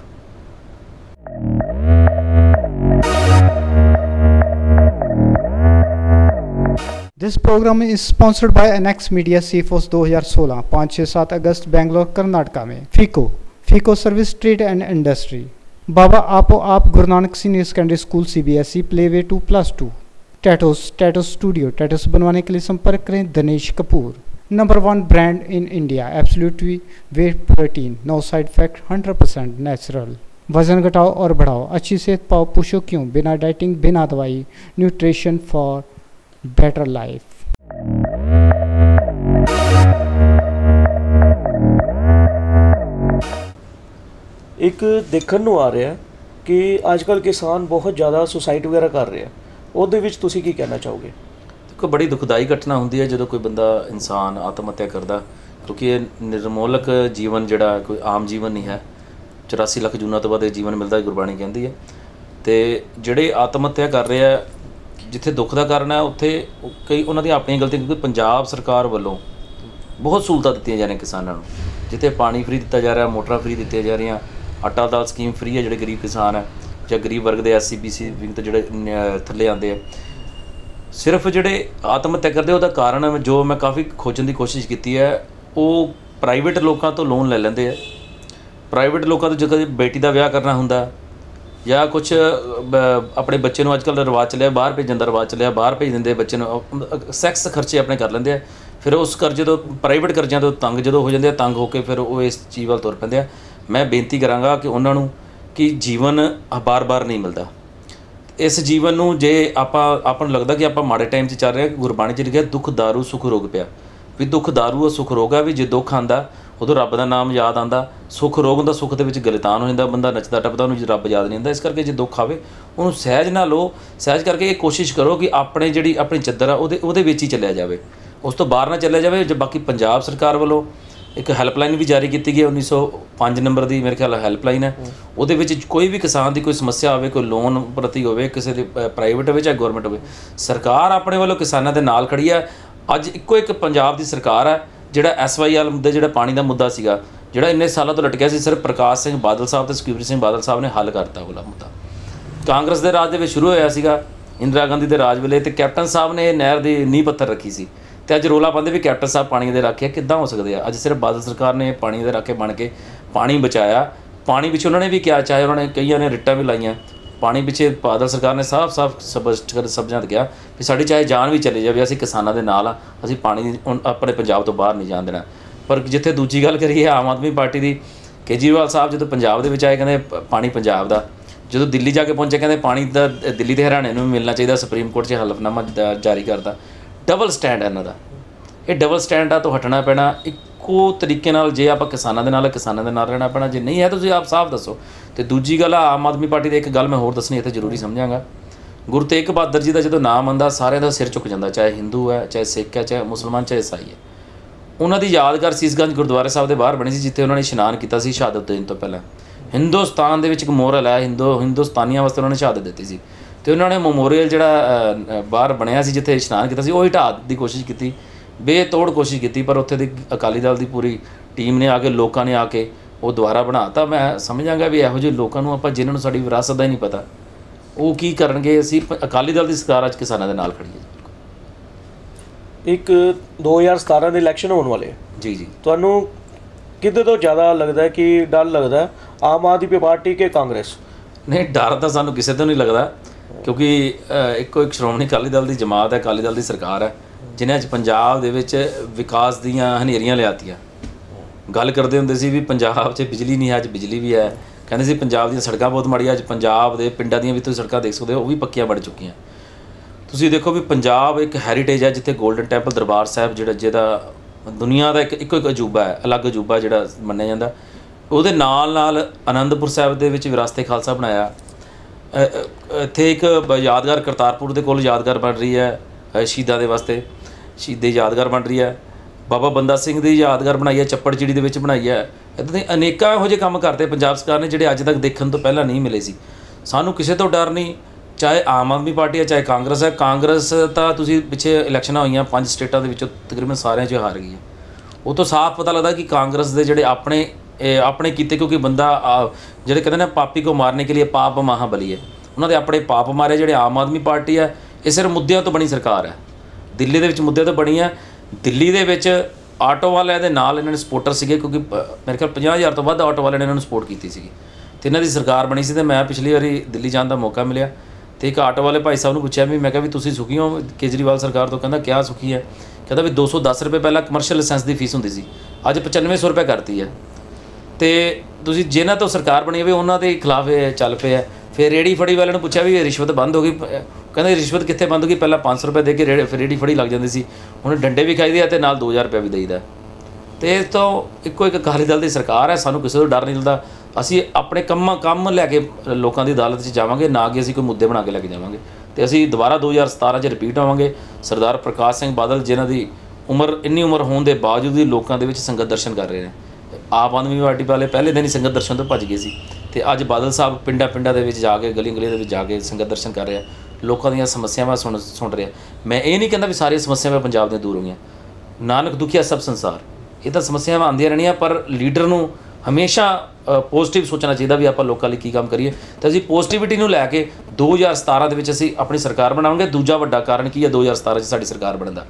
This program is sponsored by Annex Media CFOS 2016 5 6 7 अगस्त, बेंगलोर, कर्नाटका में। FICO FICO service trade and industry बाबा, आपो आप Guru Nanak senior secondary school CBSE playway two plus two tattoos tattoos studio tattoos बनवाने के लिए संपर्क करें Dinesh Kapoor. Number one brand in India absolutely whey protein no side effect 100% natural वज़न घटाओ और बढ़ाओ, अच्छी सेहत पाओ, पूछो क्यों? बिना डाइटिंग बिना दवाई। Nutrition for better life. ਇੱਕ ਦੇਖਣ ਨੂੰ ਆ ਰਿਹਾ ਕਿ ਅੱਜ ਕੱਲ ਕਿਸਾਨ ਬਹੁਤ ਜ਼ਿਆਦਾ ਸੁਸਾਈਡ ਵਗੈਰਾ ਕਰ ਰਹੇ। ਉਹਦੇ ਵਿੱਚ ਤੁਸੀਂ ਕੀ ਕਹਿਣਾ ਚਾਹੋਗੇ? ਦੇਖੋ ਬੜੀ ਦੁਖਦਾਈ ਘਟਨਾ ਹੁੰਦੀ ਹੈ ਜਦੋਂ ਕੋਈ ਬੰਦਾ ਇਨਸਾਨ ਆਤਮ ਹੱਤਿਆ ਕਰਦਾ ਕਿਉਂਕਿ ਇਹ ਨਿਰਮੋਲਕ ਜੀਵਨ ਜਿਹੜਾ ਕੋਈ ਆਮ ਜੀਵਨ ਨਹੀਂ ਹੈ। 84 ਲੱਖ ਜੂਨਾਂ ਤੋਂ ਬਾਅਦ ਇਹ ਜੀਵਨ ਮਿਲਦਾ ਹੈ, ਗੁਰਬਾਣੀ ਕਹਿੰਦੀ ਹੈ। ਤੇ ਜਿਹੜੇ ਆਤਮ ਹੱਤਿਆ ਕਰ ਰਹੇ ਜਿੱਥੇ ਦੁੱਖ ਦਾ ਕਾਰਨ ਹੈ, ਉੱਥੇ ਕਈ ਉਹਨਾਂ ਦੀਆਂ ਆਪਣੀਆਂ ਗਲਤੀਆਂ, ਕਿਉਂਕਿ ਪੰਜਾਬ ਸਰਕਾਰ ਵੱਲੋਂ ਬਹੁਤ ਸਹੂਲਤਾਂ ਦਿੱਤੀਆਂ ਜਾ ਰਹੀਆਂ ਕਿਸਾਨਾਂ ਨੂੰ। ਜਿੱਥੇ ਪਾਣੀ ਫ੍ਰੀ ਦਿੱਤਾ ਜਾ ਰਿਹਾ, ਮੋਟਰਾਂ ਫ੍ਰੀ ਦਿੱਤੀਆਂ ਜਾ ਰਹੀਆਂ, ਆਟਾ ਦਾਲ ਸਕੀਮ ਫ੍ਰੀ ਹੈ ਜਿਹੜੇ ਗਰੀਬ ਕਿਸਾਨ ਹੈ, ਜਾਂ ਗਰੀਬ ਵਰਗ ਦੇ ਐਸਸੀਬੀਸੀ ਵਿੰਗ ਤੋਂ ਜਿਹੜੇ ਥੱਲੇ ਆਉਂਦੇ ਆ। ਸਿਰਫ ਜਿਹੜੇ ਆਤਮ ਹੱਤਿਆ ਕਰਦੇ ਉਹਦਾ ਕਾਰਨ ਜੋ ਮੈਂ ਕਾਫੀ ਖੋਜਣ ਦੀ ਕੋਸ਼ਿਸ਼ ਕੀਤੀ ਹੈ, ਉਹ ਪ੍ਰਾਈਵੇਟ ਲੋਕਾਂ ਤੋਂ ਲੋਨ ਲੈ ਲੈਂਦੇ ਆ। ਪ੍ਰਾਈਵੇਟ ਲੋਕਾਂ ਤੋਂ ਜਦੋਂ ਬੇਟੀ ਦਾ ਵਿਆਹ ਕਰਨਾ ਹੁੰਦਾ ਜਾਂ ਕੁਝ ਆਪਣੇ ਬੱਚੇ ਨੂੰ ਅੱਜਕੱਲ ਰਿਵਾਜ ਚੱਲਿਆ, ਬਾਹਰ ਭੇਜਣ ਦਾ ਰਿਵਾਜ ਚੱਲਿਆ, ਬਾਹਰ ਭੇਜ ਦਿੰਦੇ ਬੱਚੇ ਨੂੰ ਸੈਕਸ ਖਰਚੇ ਆਪਣੇ ਕਰ ਲੈਂਦੇ ਆ। ਫਿਰ ਉਸ ਕਰਜ਼ੇ ਤੋਂ ਪ੍ਰਾਈਵੇਟ ਕਰਜ਼ਿਆਂ ਤੋਂ ਤੰਗ ਜਦੋਂ ਹੋ ਜਾਂਦੇ ਆ, ਤੰਗ ਹੋ ਕੇ ਫਿਰ ਉਹ ਇਸ ਚੀਜ਼ ਵੱਲ ਤੁਰ ਪੈਂਦੇ ਆ। ਮੈਂ ਬੇਨਤੀ ਕਰਾਂਗਾ ਕਿ ਉਹਨਾਂ ਨੂੰ ਕਿ ਜੀਵਨ ਬਾਰ-ਬਾਰ ਨਹੀਂ ਮਿਲਦਾ। ਇਸ ਜੀਵਨ ਨੂੰ ਜੇ ਆਪਾਂ ਆਪਾਂ ਨੂੰ ਲੱਗਦਾ ਕਿ ਆਪਾਂ ਮਾੜੇ ਟਾਈਮ 'ਚ ਚੱਲ ਰਹੇ ਹਾਂ ਗੁਰਬਾਣੀ 'ਚ ਲਿਖਿਆ, ਦੁੱਖ, ਦਾਰੂ, ਸੁਖ, ਰੋਗ ਪਿਆ। ਵੀ ਦੁੱਖ, ਦਾਰੂ ਆ ਸੁਖ, ਰੋਗ ਆ, ਵੀ ਜੇ ਦੁੱਖ ਆਂਦਾ ਉਦੋਂ ਰੱਬ ਦਾ ਨਾਮ ਯਾਦ ਆਂਦਾ ਸੁਖ ਰੋਗ ਹੁੰਦਾ, ਸੁਖ ਦੇ ਵਿੱਚ ਗਲਤਾਨ ਹੋ ਜਾਂਦਾ, ਬੰਦਾ ਨੱਚਦਾ, ਟੱਪਦਾ, ਉਹਨੂੰ ਰੱਬ ਯਾਦ ਨਹੀਂ ਆਂਦਾ ਇਸ ਕਰਕੇ ਜੇ ਦੁੱਖ ਆਵੇ, ਉਹਨੂੰ ਸਹਿਜ ਨਾ ਲਓ, ਸਹਿਜ ਕਰਕੇ ਇਹ ਕੋਸ਼ਿਸ਼ ਕਰੋ ਕਿ ਆਪਣੇ ਜਿਹੜੀ ਆਪਣੀ ਚੱਦਰ ਆ, ਉਹਦੇ ਉਹਦੇ ਵਿੱਚ ਹੀ ਚੱਲਿਆ ਜਾਵੇ। ਉਸ ਤੋਂ ਬਾਹਰ ਨਾ ਚੱਲਿਆ ਜਾਵੇ, ਜੇ ਬਾਕੀ ਪੰਜਾਬ ਸਰਕਾਰ ਵੱਲੋਂ ਇੱਕ ਹੈਲਪਲਾਈਨ ਵੀ ਜਾਰੀ ਕੀਤੀ ਗਈ ਹੈ 1905 ਨੰਬਰ ਦੀ ਮੇਰੇ ਖਿਆਲ ਹੈਲਪਲਾਈਨ ਹੈ। ਉਹਦੇ ਵਿੱਚ ਕੋਈ ਵੀ ਕਿਸਾਨ ਦੀ ਕੋਈ ਸਮੱਸਿਆ ਹੋਵੇ, ਕੋਈ ਲੋਨ ਪ੍ਰਤੀ ਹੋਵੇ, ਕਿਸੇ ਦੇ ਪ੍ਰਾਈਵੇਟ ਹੋਵੇ ਜਾਂ ਗਵਰਨਮੈਂਟ ਹੋਵੇ, ਸਰਕਾਰ ਆਪਣੇ ਵੱਲੋਂ ਕਿਸਾਨਾਂ ਦੇ ਨਾਲ ਖੜੀ ਹੈ। ਅੱਜ ਇੱਕੋ ਇੱਕ ਪੰਜਾਬ ਦੀ ਸਰਕਾਰ ਹੈ ਜਿਹੜਾ ਐਸਵਾਈਐਲ ਮੁੱਦੇ ਜਿਹੜਾ ਪਾਣੀ ਦਾ ਮੁੱਦਾ ਸੀਗਾ, ਜਿਹੜਾ ਇੰਨੇ ਸਾਲਾਂ ਤੋਂ ਲਟਕਿਆ ਸੀ, ਸਿਰਫ ਪ੍ਰਕਾਸ਼ ਸਿੰਘ ਬਾਦਲ ਸਾਹਿਬ ਤੇ ਸੁਖਬੀਰ ਸਿੰਘ ਬਾਦਲ ਸਾਹਿਬ ਨੇ ਹੱਲ ਕਰਤਾ ਉਹਲਾ ਮੁੱਦਾ। ਕਾਂਗਰਸ ਦੇ ਰਾਜ ਦੇ ਵਿੱਚ ਸ਼ੁਰੂ ਹੋਇਆ ਸੀਗਾ, ਇੰਦਰਾ ਗਾਂਧੀ ਦੇ ਰਾਜ ਵੇਲੇ ਤੇ ਕੈਪਟਨ ਸਾਹਿਬ ਨੇ ਨਹਿਰ ਦੀ ਨੀਂਹ ਪੱਥਰ ਰੱਖੀ ਸੀ। ਤੇ ਅੱਜ ਰੋਲਾ ਪਾਉਂਦੇ ਵੀ ਕੈਪਟਨ ਸਾਹਿਬ ਪਾਣੀ ਦੇ ਰੱਖਿਆ ਕਿੱਦਾਂ ਹੋ ਸਕਦੇ ਆ? ਅੱਜ ਸਿਰਫ ਬਾਦਲ ਸਰਕਾਰ ਨੇ ਪਾਣੀ ਦੇ ਰੱਖੇ ਬਣ ਕੇ ਪਾਣੀ ਬਚਾਇਆ। ਪਾਣੀ ਵਿੱਚ ਉਹਨਾਂ ਨੇ ਵੀ ਕਿਹਾ ਚਾਹੇ ਉਹਨਾਂ ਨੇ ਕਈਆਂ ਨੇ ਰਿੱਟਾਂ ਵੀ ਲਾਈਆਂ। ਪਾਣੀ ਪਿੱਛੇ ਬਾਦਲ ਸਰਕਾਰ ਨੇ ਸਾਫ਼-ਸਾਫ਼ ਸਪਸ਼ਟ ਕਰ ਸਮਝਾ ਗਿਆ ਕਿ ਸਾਡੀ ਚਾਹੇ ਜਾਨ ਵੀ ਚਲੇ ਜਾਵੇ, ਅਸੀਂ ਕਿਸਾਨਾਂ ਦੇ ਨਾਲ ਆ, ਅਸੀਂ ਪਾਣੀ ਆਪਣੇ ਪੰਜਾਬ ਤੋਂ ਬਾਹਰ ਨਹੀਂ ਜਾਣ ਦੇਣਾ। ਪਰ ਜਿੱਥੇ ਦੂਜੀ ਗੱਲ ਕਰੀਏ, ਆਮ ਆਦਮੀ ਪਾਰਟੀ ਦੀ, ਕੇਜਰੀਵਾਲ ਸਾਹਿਬ ਜਦੋਂ ਪੰਜਾਬ ਦੇ ਵਿੱਚ ਆਏ, ਕਹਿੰਦੇ ਪ- ਪਾਣੀ ਪੰਜਾਬ ਦਾ। ਜਦੋਂ ਦਿੱਲੀ ਜਾ ਕੇ ਪਹੁੰਚੇ, ਕਹਿੰਦੇ ਪਾਣੀ ਦਾ ਦਿੱਲੀ ਤੇ ਹਰਿਆਣੇ ਨੂੰ ਵੀ ਮਿਲਣਾ ਚਾਹੀਦਾ, ਸੁਪਰੀਮ ਕੋਰਟ 'ਚ ਹਲਫਨਾਮਾ ਜ- ਜਾਰੀ ਕਰਦਾ ਡਬਲ ਸਟੈਂਡ ਹੈ ਇਹਨਾਂ ਦਾ। ਇਹ ਡਬਲ ਸਟੈਂਡ ਆ ਤੋਂ ਹਟਣਾ ਪੈਣਾ, ਇੱਕ ਉਹ ਤਰੀਕੇ ਨਾਲ ਜੇ ਆਪਾਂ ਕਿਸਾਨਾਂ ਦੇ ਨਾਲ, ਕਿਸਾਨਾਂ ਦੇ ਨਾਲ ਰਹਿਣਾ ਪੈਣਾ, ਜੇ ਨਹੀਂ ਹੈ ਤਾਂ ਤੁਸੀਂ ਆਪ ਸਾਫ਼ ਦੱਸੋ। ਤੇ ਦੂਜੀ ਗੱਲ ਆਮ ਆਦਮੀ ਪਾਰਟੀ ਦੀ ਇੱਕ ਗੱਲ ਮੈਂ ਹੋਰ ਦੱਸਣੀ ਇੱਥੇ ਜ਼ਰੂਰੀ ਸਮਝਾਂਗਾ। ਗੁਰੂ ਤੇਗ ਬਹਾਦਰ ਜੀ ਦਾ ਜਦੋਂ ਨਾਮ ਆਉਂਦਾ, ਸਾਰਿਆਂ ਦਾ ਸਿਰ ਝੁਕ ਜਾਂਦਾ, ਚਾਹੇ ਹਿੰਦੂ ਹੈ, ਚਾਹੇ ਸਿੱਖ ਹੈ, ਚਾਹੇ ਮੁਸਲਮਾਨ, ਚਾਹੇ ਈਸਾਈ ਹੈ। ਉਹਨਾਂ ਦੀ ਯਾਦਗਾਰ ਸੀਸਗੰਜ ਗੁਰਦੁਆਰੇ ਸਾਹਿਬ ਦੇ ਬਾਹਰ ਬਣੀ ਸੀ, ਜਿੱਥੇ ਉਹਨਾਂ ਨੇ ਇਸ਼ਨਾਨ ਕੀਤਾ ਸੀ ਸ਼ਹਾਦਤ ਦੇਣ ਤੋਂ ਪਹਿਲਾਂ। ਹਿੰਦੁਸਤਾਨ ਦੇ ਵਿੱਚ ਇੱਕ ਮੋਰਲ ਹੈ ਹਿੰਦੂ, ਹਿੰਦੁਸਤਾਨੀਆਂ ਵਾਸਤੇ ਉਹਨਾਂ ਨੇ ਸ਼ਹਾਦਤ ਦਿੱਤੀ ਸੀ। ਤੇ ਉਹਨਾਂ ਨੇ ਮੈਮੋਰੀਅਲ ਜਿਹੜਾ ਬਾਹਰ ਬਣਿਆ ਸੀ, ਜਿੱਥੇ ਇਸ਼ਨਾਨ ਕੀਤਾ ਸੀ, ਉਹ ਢਾਹ ਦੀ ਕੋਸ਼ਿਸ਼ ਕੀਤੀ। ਬੇਤੋੜ ਕੋਸ਼ਿਸ਼ ਕੀਤੀ ਪਰ ਉੱਥੇ ਦੀ ਅਕਾਲੀ ਦਲ ਦੀ ਪੂਰੀ ਟੀਮ ਨੇ ਆ ਕੇ ਲੋਕਾਂ ਨੇ ਆ ਕੇ ਉਹ ਦੁਬਾਰਾ ਬਣਾਤਾ। ਮੈਂ ਸਮਝਾਂਗਾ ਵੀ ਇਹੋ ਜਿਹੇ ਲੋਕਾਂ ਨੂੰ ਆਪਾਂ ਜਿਨ੍ਹਾਂ ਨੂੰ ਸਾਡੀ ਵਿਰਾਸਤ ਦਾ ਹੀ ਨਹੀਂ ਪਤਾ ਉਹ ਕੀ ਕਰਨਗੇ? ਅਸੀਂ ਅਕਾਲੀ ਦਲ ਦੀ ਸਰਕਾਰ ਅੱਜ ਕਿਸਾਨਾਂ ਦੇ ਨਾਲ ਖੜੀ ਹੈ ਇੱਕ 2017 ਦੇ ਇਲੈਕਸ਼ਨ ਹੋਣ ਵਾਲੇ ਜੀ ਜੀ। ਤੁਹਾਨੂੰ ਕਿੱਦੇ ਤੋਂ ਜ਼ਿਆਦਾ ਲੱਗਦਾ ਹੈ ਕਿ ਡਰ ਲੱਗਦਾ ਆਮ ਆਦਮੀ ਪਾਰਟੀ ਕੇ ਕਾਂਗਰਸ? ਨਹੀਂ ਡਰ ਤਾਂ ਸਾਨੂੰ ਕਿਸੇ ਤੋਂ ਨਹੀਂ ਲੱਗਦਾ ਕਿਉਂਕਿ ਇੱਕੋ ਇੱਕ ਸ਼੍ਰੋਮਣੀ ਅਕਾਲੀ ਦਲ ਦੀ ਜਮਾਤ ਹੈ ਅਕਾਲੀ ਦਲ ਦੀ ਸਰਕਾਰ ਹੈ। ਜਿਨ੍ਹਾਂ 'ਚ ਪੰਜਾਬ ਦੇ ਵਿੱਚ ਵਿਕਾਸ ਦੀਆਂ ਹਨੇਰੀਆਂ ਲਿਆਤੀਆਂ। ਗੱਲ ਕਰਦੇ ਹੁੰਦੇ ਸੀ ਵੀ ਪੰਜਾਬ 'ਚ ਬਿਜਲੀ ਨਹੀਂ ਹੈ, ਅੱਜ ਬਿਜਲੀ ਵੀ ਹੈ। ਕਹਿੰਦੇ ਸੀ ਪੰਜਾਬ ਦੀਆਂ ਸੜਕਾਂ ਬਹੁਤ ਮਾੜੀਆਂ, ਅੱਜ ਪੰਜਾਬ ਦੇ ਪਿੰਡਾਂ ਦੀਆਂ ਵੀ ਤੁਸੀਂ ਸੜਕਾਂ ਦੇਖ ਸਕਦੇ ਹੋ, ਉਹ ਵੀ ਪੱਕੀਆਂ ਬਣ ਚੁੱਕੀਆਂ। ਤੁਸੀਂ ਦੇਖੋ ਵੀ ਪੰਜਾਬ ਇੱਕ ਹੈਰੀਟੇਜ ਹੈ, ਜਿੱਥੇ 골ਡਨ ਟੈਂਪਲ ਦਰਬਾਰ ਸਾਹਿਬ ਜਿਹੜਾ, ਜਿਹਦਾ ਦੁਨੀਆ ਦਾ ਇੱਕ, ਇੱਕੋ ਇੱਕ ਅਜੂਬਾ ਹੈ, ਅਲੱਗ ਅਜੂਬਾ ਜਿਹੜਾ ਮੰਨਿਆ ਜਾਂਦਾ। ਉਹਦੇ ਨਾਲ ਨਾਲ ਆਨੰਦਪੁਰ ਸਾਹਿਬ ਦੇ ਵਿੱਚ ਵਿਰਾਸਤੇ ਖਾਲਸਾ ਬਣਾਇਆ। ਇੱਥੇ ਇੱਕ ਯਾਦਗਾਰ ਕਰਤਾਰਪੁਰ ਦੇ ਕੋਲ ਯਾਦਗਾਰ ਬਣ ਰਹੀ ਹੈ ਸ਼ਹੀਦਾਂ ਦੇ ਵਾਸਤੇ। ਸ਼ਹੀਦੇ ਯਾਦਗਾਰ ਬਣ ਰਹੀ ਹੈ। ਬਾਬਾ ਬੰਦਾ ਸਿੰਘ ਦੀ ਯਾਦਗਾਰ ਬਣਾਈ ਹੈ ਚੱਪੜਚਿੜੀ ਦੇ ਵਿੱਚ ਬਣਾਈ ਹੈ। ਇਦਾਂ ਦੇ ਅਨੇਕਾਂ ਇਹੋ ਜਿਹੇ ਕੰਮ ਕਰਦੇ ਪੰਜਾਬ ਸਰਕਾਰ ਨੇ ਜਿਹੜੇ ਅੱਜ ਤੱਕ ਦੇਖਣ ਤੋਂ ਪਹਿਲਾਂ ਨਹੀਂ ਮਿਲੇ ਸੀ। ਸਾਨੂੰ ਕਿਸੇ ਤੋਂ ਡਰ ਨਹੀਂ ਚਾਹੇ ਆਮ ਆਦਮੀ ਪਾਰਟੀ ਹੈ ਚਾਹੇ ਕਾਂਗਰਸ ਹੈ। ਕਾਂਗਰਸ ਤਾਂ ਤੁਸੀਂ ਪਿੱਛੇ ਇਲੈਕਸ਼ਨਾਂ ਹੋਈਆਂ ਪੰਜ ਸਟੇਟਾਂ ਦੇ ਵਿੱਚੋਂ ਤਕਰੀਬਨ ਸਾਰਿਆਂ 'ਚ ਹਾਰ ਗਈ ਹੈ। ਉਹ ਤੋਂ ਸਾਫ਼ ਪਤਾ ਲੱਗਦਾ ਕਿ ਕਾਂਗਰਸ ਦੇ ਜਿਹੜੇ ਆਪਣੇ ਆਪਣੇ ਕੀਤੇ ਕਿਉਂਕਿ ਬੰਦਾ ਆ, ਜਿਹੜੇ ਕਹਿੰਦੇ ਨੇ ਪਾਪੀ ਕੋ ਮਾਰਨੇ ਕੇ ਲਈ ਪਾਪ ਮਹਾਬਲੀ ਹੈ। ਉਹਨਾਂ ਦੇ ਆਪਣੇ ਪਾਪ ਮਾਰੇ ਜਿਹੜੇ ਆਮ ਆਦਮੀ ਪਾਰਟੀ ਹੈ। ਇਹ ਸਿਰ ਮੁੱਦਿਆਂ ਤੋਂ ਬਣੀ ਸਰਕਾਰ ਹੈ। ਦਿੱਲੀ ਦੇ ਵਿੱਚ ਮੁੱਦੇ ਤਾਂ ਬਣੀ ਹੈ ਦਿੱਲੀ ਦੇ ਵਿੱਚ ਆਟੋ ਵਾਲਿਆਂ ਦੇ ਨਾਲ ਇਹਨਾਂ ਨੇ ਸਪੋਰਟਰ ਸੀਗੇ ਕਿਉਂਕਿ ਪ- ਮੇਰੇ ਖਿਆਲ 50000 ਤੋਂ ਵੱਧ ਆਟੋ ਵਾਲਿਆਂ ਨੇ ਇਹਨਾਂ ਨੂੰ ਸਪੋਰਟ ਕੀਤੀ ਸੀਗੀ। ਤੇ ਇਹਨਾਂ ਦੀ ਸਰਕਾਰ ਬਣੀ ਸੀ ਤੇ ਮੈਂ ਪਿਛਲੀ ਵਾਰੀ ਦਿੱਲੀ ਜਾਣ ਦਾ ਮੌਕਾ ਮਿਲਿਆ। ਤੇ ਇੱਕ ਆਟੋ ਵਾਲੇ ਭਾਈ ਸਾਹਿਬ ਨੂੰ ਪੁੱਛਿਆ ਵੀ, ਮੈਂ ਕਿਹਾ ਵੀ ਤੁਸੀਂ ਸੁਖੀ ਹੋ? ਕੇਜਰੀਵਾਲ ਸਰਕਾਰ ਤੋਂ ਕਹਿੰਦਾ, ਕਿਆ ਸੁਖੀ ਹੈ? ਕਹਿੰਦਾ ਵੀ 210 ਰੁਪਏ ਪਹਿਲਾਂ ਕਮਰਸ਼ੀਅਲ ਲਾਇਸੈਂਸ ਦੀ ਫੀਸ ਹੁੰਦੀ ਸੀ। ਅੱਜ 9500 ਰੁਪਏ ਕਰਤੀ ਹੈ। ਤੇ ਤੁਸੀਂ ਜਿਨ੍ਹਾਂ ਤੋਂ ਸਰਕਾਰ ਬਣੀ ਹੋਵੇ ਉਹਨਾਂ ਦੇ ਖਿਲਾਫ ਇਹ ਚੱਲ ਪਏ ਆ ਫਿਰ ਰੇੜੀ ਫੜੀ ਵਾਲਿਆਂ ਨੂੰ ਪੁੱਛਿਆ ਵੀ ਇਹ ਰਿਸ਼ਵਤ ਬੰਦ ਹੋ ਗਈ। ਕਹਿੰਦੇ ਰਿਸ਼ਵਤ ਕਿੱਥੇ ਬੰਦ ਹੋ ਗਈ ਪਹਿਲਾਂ 500 ਰੁਪਏ ਦੇ ਕੇ ਰੇੜੀ ਫਿਰ ਫੜੀ ਲੱਗ ਜਾਂਦੀ ਸੀ। ਹੁਣ ਡੰਡੇ ਵੀ ਖਾਈਦੇ ਆ ਤੇ ਨਾਲ 2000 ਰੁਪਏ ਵੀ ਦੇਈਦਾ ਤੇ ਇਸ ਤੋਂ ਇੱਕੋ ਇੱਕ ਅਕਾਲੀ ਦਲ ਦੀ ਸਰਕਾਰ ਹੈ, ਸਾਨੂੰ ਕਿਸੇ ਤੋਂ ਡਰ ਨਹੀਂ ਲੱਗਦਾ। ਅਸੀਂ ਆਪਣੇ ਕੰਮਾਂ, ਕੰਮ ਲੈ ਕੇ ਲੋਕਾਂ ਦੀ ਅਦਾਲਤ 'ਚ ਜਾਵਾਂਗੇ, ਨਾ ਕਿ ਅਸੀਂ ਕੋਈ ਮੁੱਦੇ ਬਣਾ ਕੇ ਲੈ ਕੇ ਜਾਵਾਂਗੇ। ਤੇ ਅਸੀਂ ਦੁਬਾਰਾ 2017 'ਚ ਰਿਪੀਟ ਹੋਵਾਂਗੇ। ਸਰਦਾਰ ਪ੍ਰਕਾਸ਼ ਸਿੰਘ ਬਾਦਲ, ਜਿਨ੍ਹਾਂ ਦੀ ਉਮਰ, ਇੰਨੀ ਉਮਰ ਹੋਣ ਦੇ ਬਾਵਜੂਦ ਵੀ ਲੋਕਾਂ ਦੇ ਵਿੱਚ ਸੰਗਤ ਦਰਸ਼ਨ ਕਰ ਰਹੇ ਨੇ। ਆਪ ਆਦਮੀ ਪਾਰਟੀ ਵਾਲੇ ਪਹਿਲੇ ਦਿਨ ਹੀ ਸੰਗਤ ਦਰਸ਼ਨ ਤੋਂ ਭੱਜ ਗਏ ਸੀ। ਤੇ ਅੱਜ ਬਾਦਲ ਸਾਹਿਬ ਪਿੰਡਾਂ ਪਿੰਡਾਂ ਦੇ ਵਿੱਚ ਜਾ ਕੇ ਗਲੀ ਗਲੀ ਦੇ ਵਿੱਚ ਜਾ ਕੇ ਸੰਗਤ ਦਰਸ਼ਨ ਕਰ ਰਿਹਾ ਲੋਕਾਂ ਦੀਆਂ ਸਮੱਸਿਆਵਾਂ ਸੁਣ ਸੁਣ ਰਿਹਾ। ਮੈਂ ਇਹ ਨਹੀਂ ਕਹਿੰਦਾ ਵੀ ਸਾਰੀਆਂ ਸਮੱਸਿਆਵਾਂ ਪੰਜਾਬ ਦੀਆਂ ਦੂਰ ਹੋ ਗਈਆਂ ਨਾਨਕ ਦੁਖੀਆ ਸਭ ਸੰਸਾਰ। ਇਹ ਤਾਂ ਸਮੱਸਿਆਵਾਂ ਆਉਂਦੀਆਂ ਰਹਿਣੀਆਂ, ਪਰ ਲੀਡਰ ਨੂੰ ਹਮੇਸ਼ਾ ਪੋਜ਼ਿਟਿਵ ਸੋਚਣਾ ਚਾਹੀਦਾ ਵੀ ਆਪਾਂ ਲੋਕਾਂ ਲਈ ਕੀ ਕੰਮ ਕਰੀਏ। ਤਾਂ ਅਸੀਂ ਪੋਜ਼ਿਟਿਵਿਟੀ ਨੂੰ ਲੈ ਕੇ 2017 ਦੇ ਵਿੱਚ ਅਸੀਂ ਆਪਣੀ ਸਰਕਾਰ ਬਣਾਵਾਂਗੇ। ਦੂਜਾ ਵੱਡਾ ਕਾਰਨ ਕੀ ਹੈ 2017 ਚ ਸਾਡੀ ਸਰਕਾਰ ਬਣਨ ਦਾ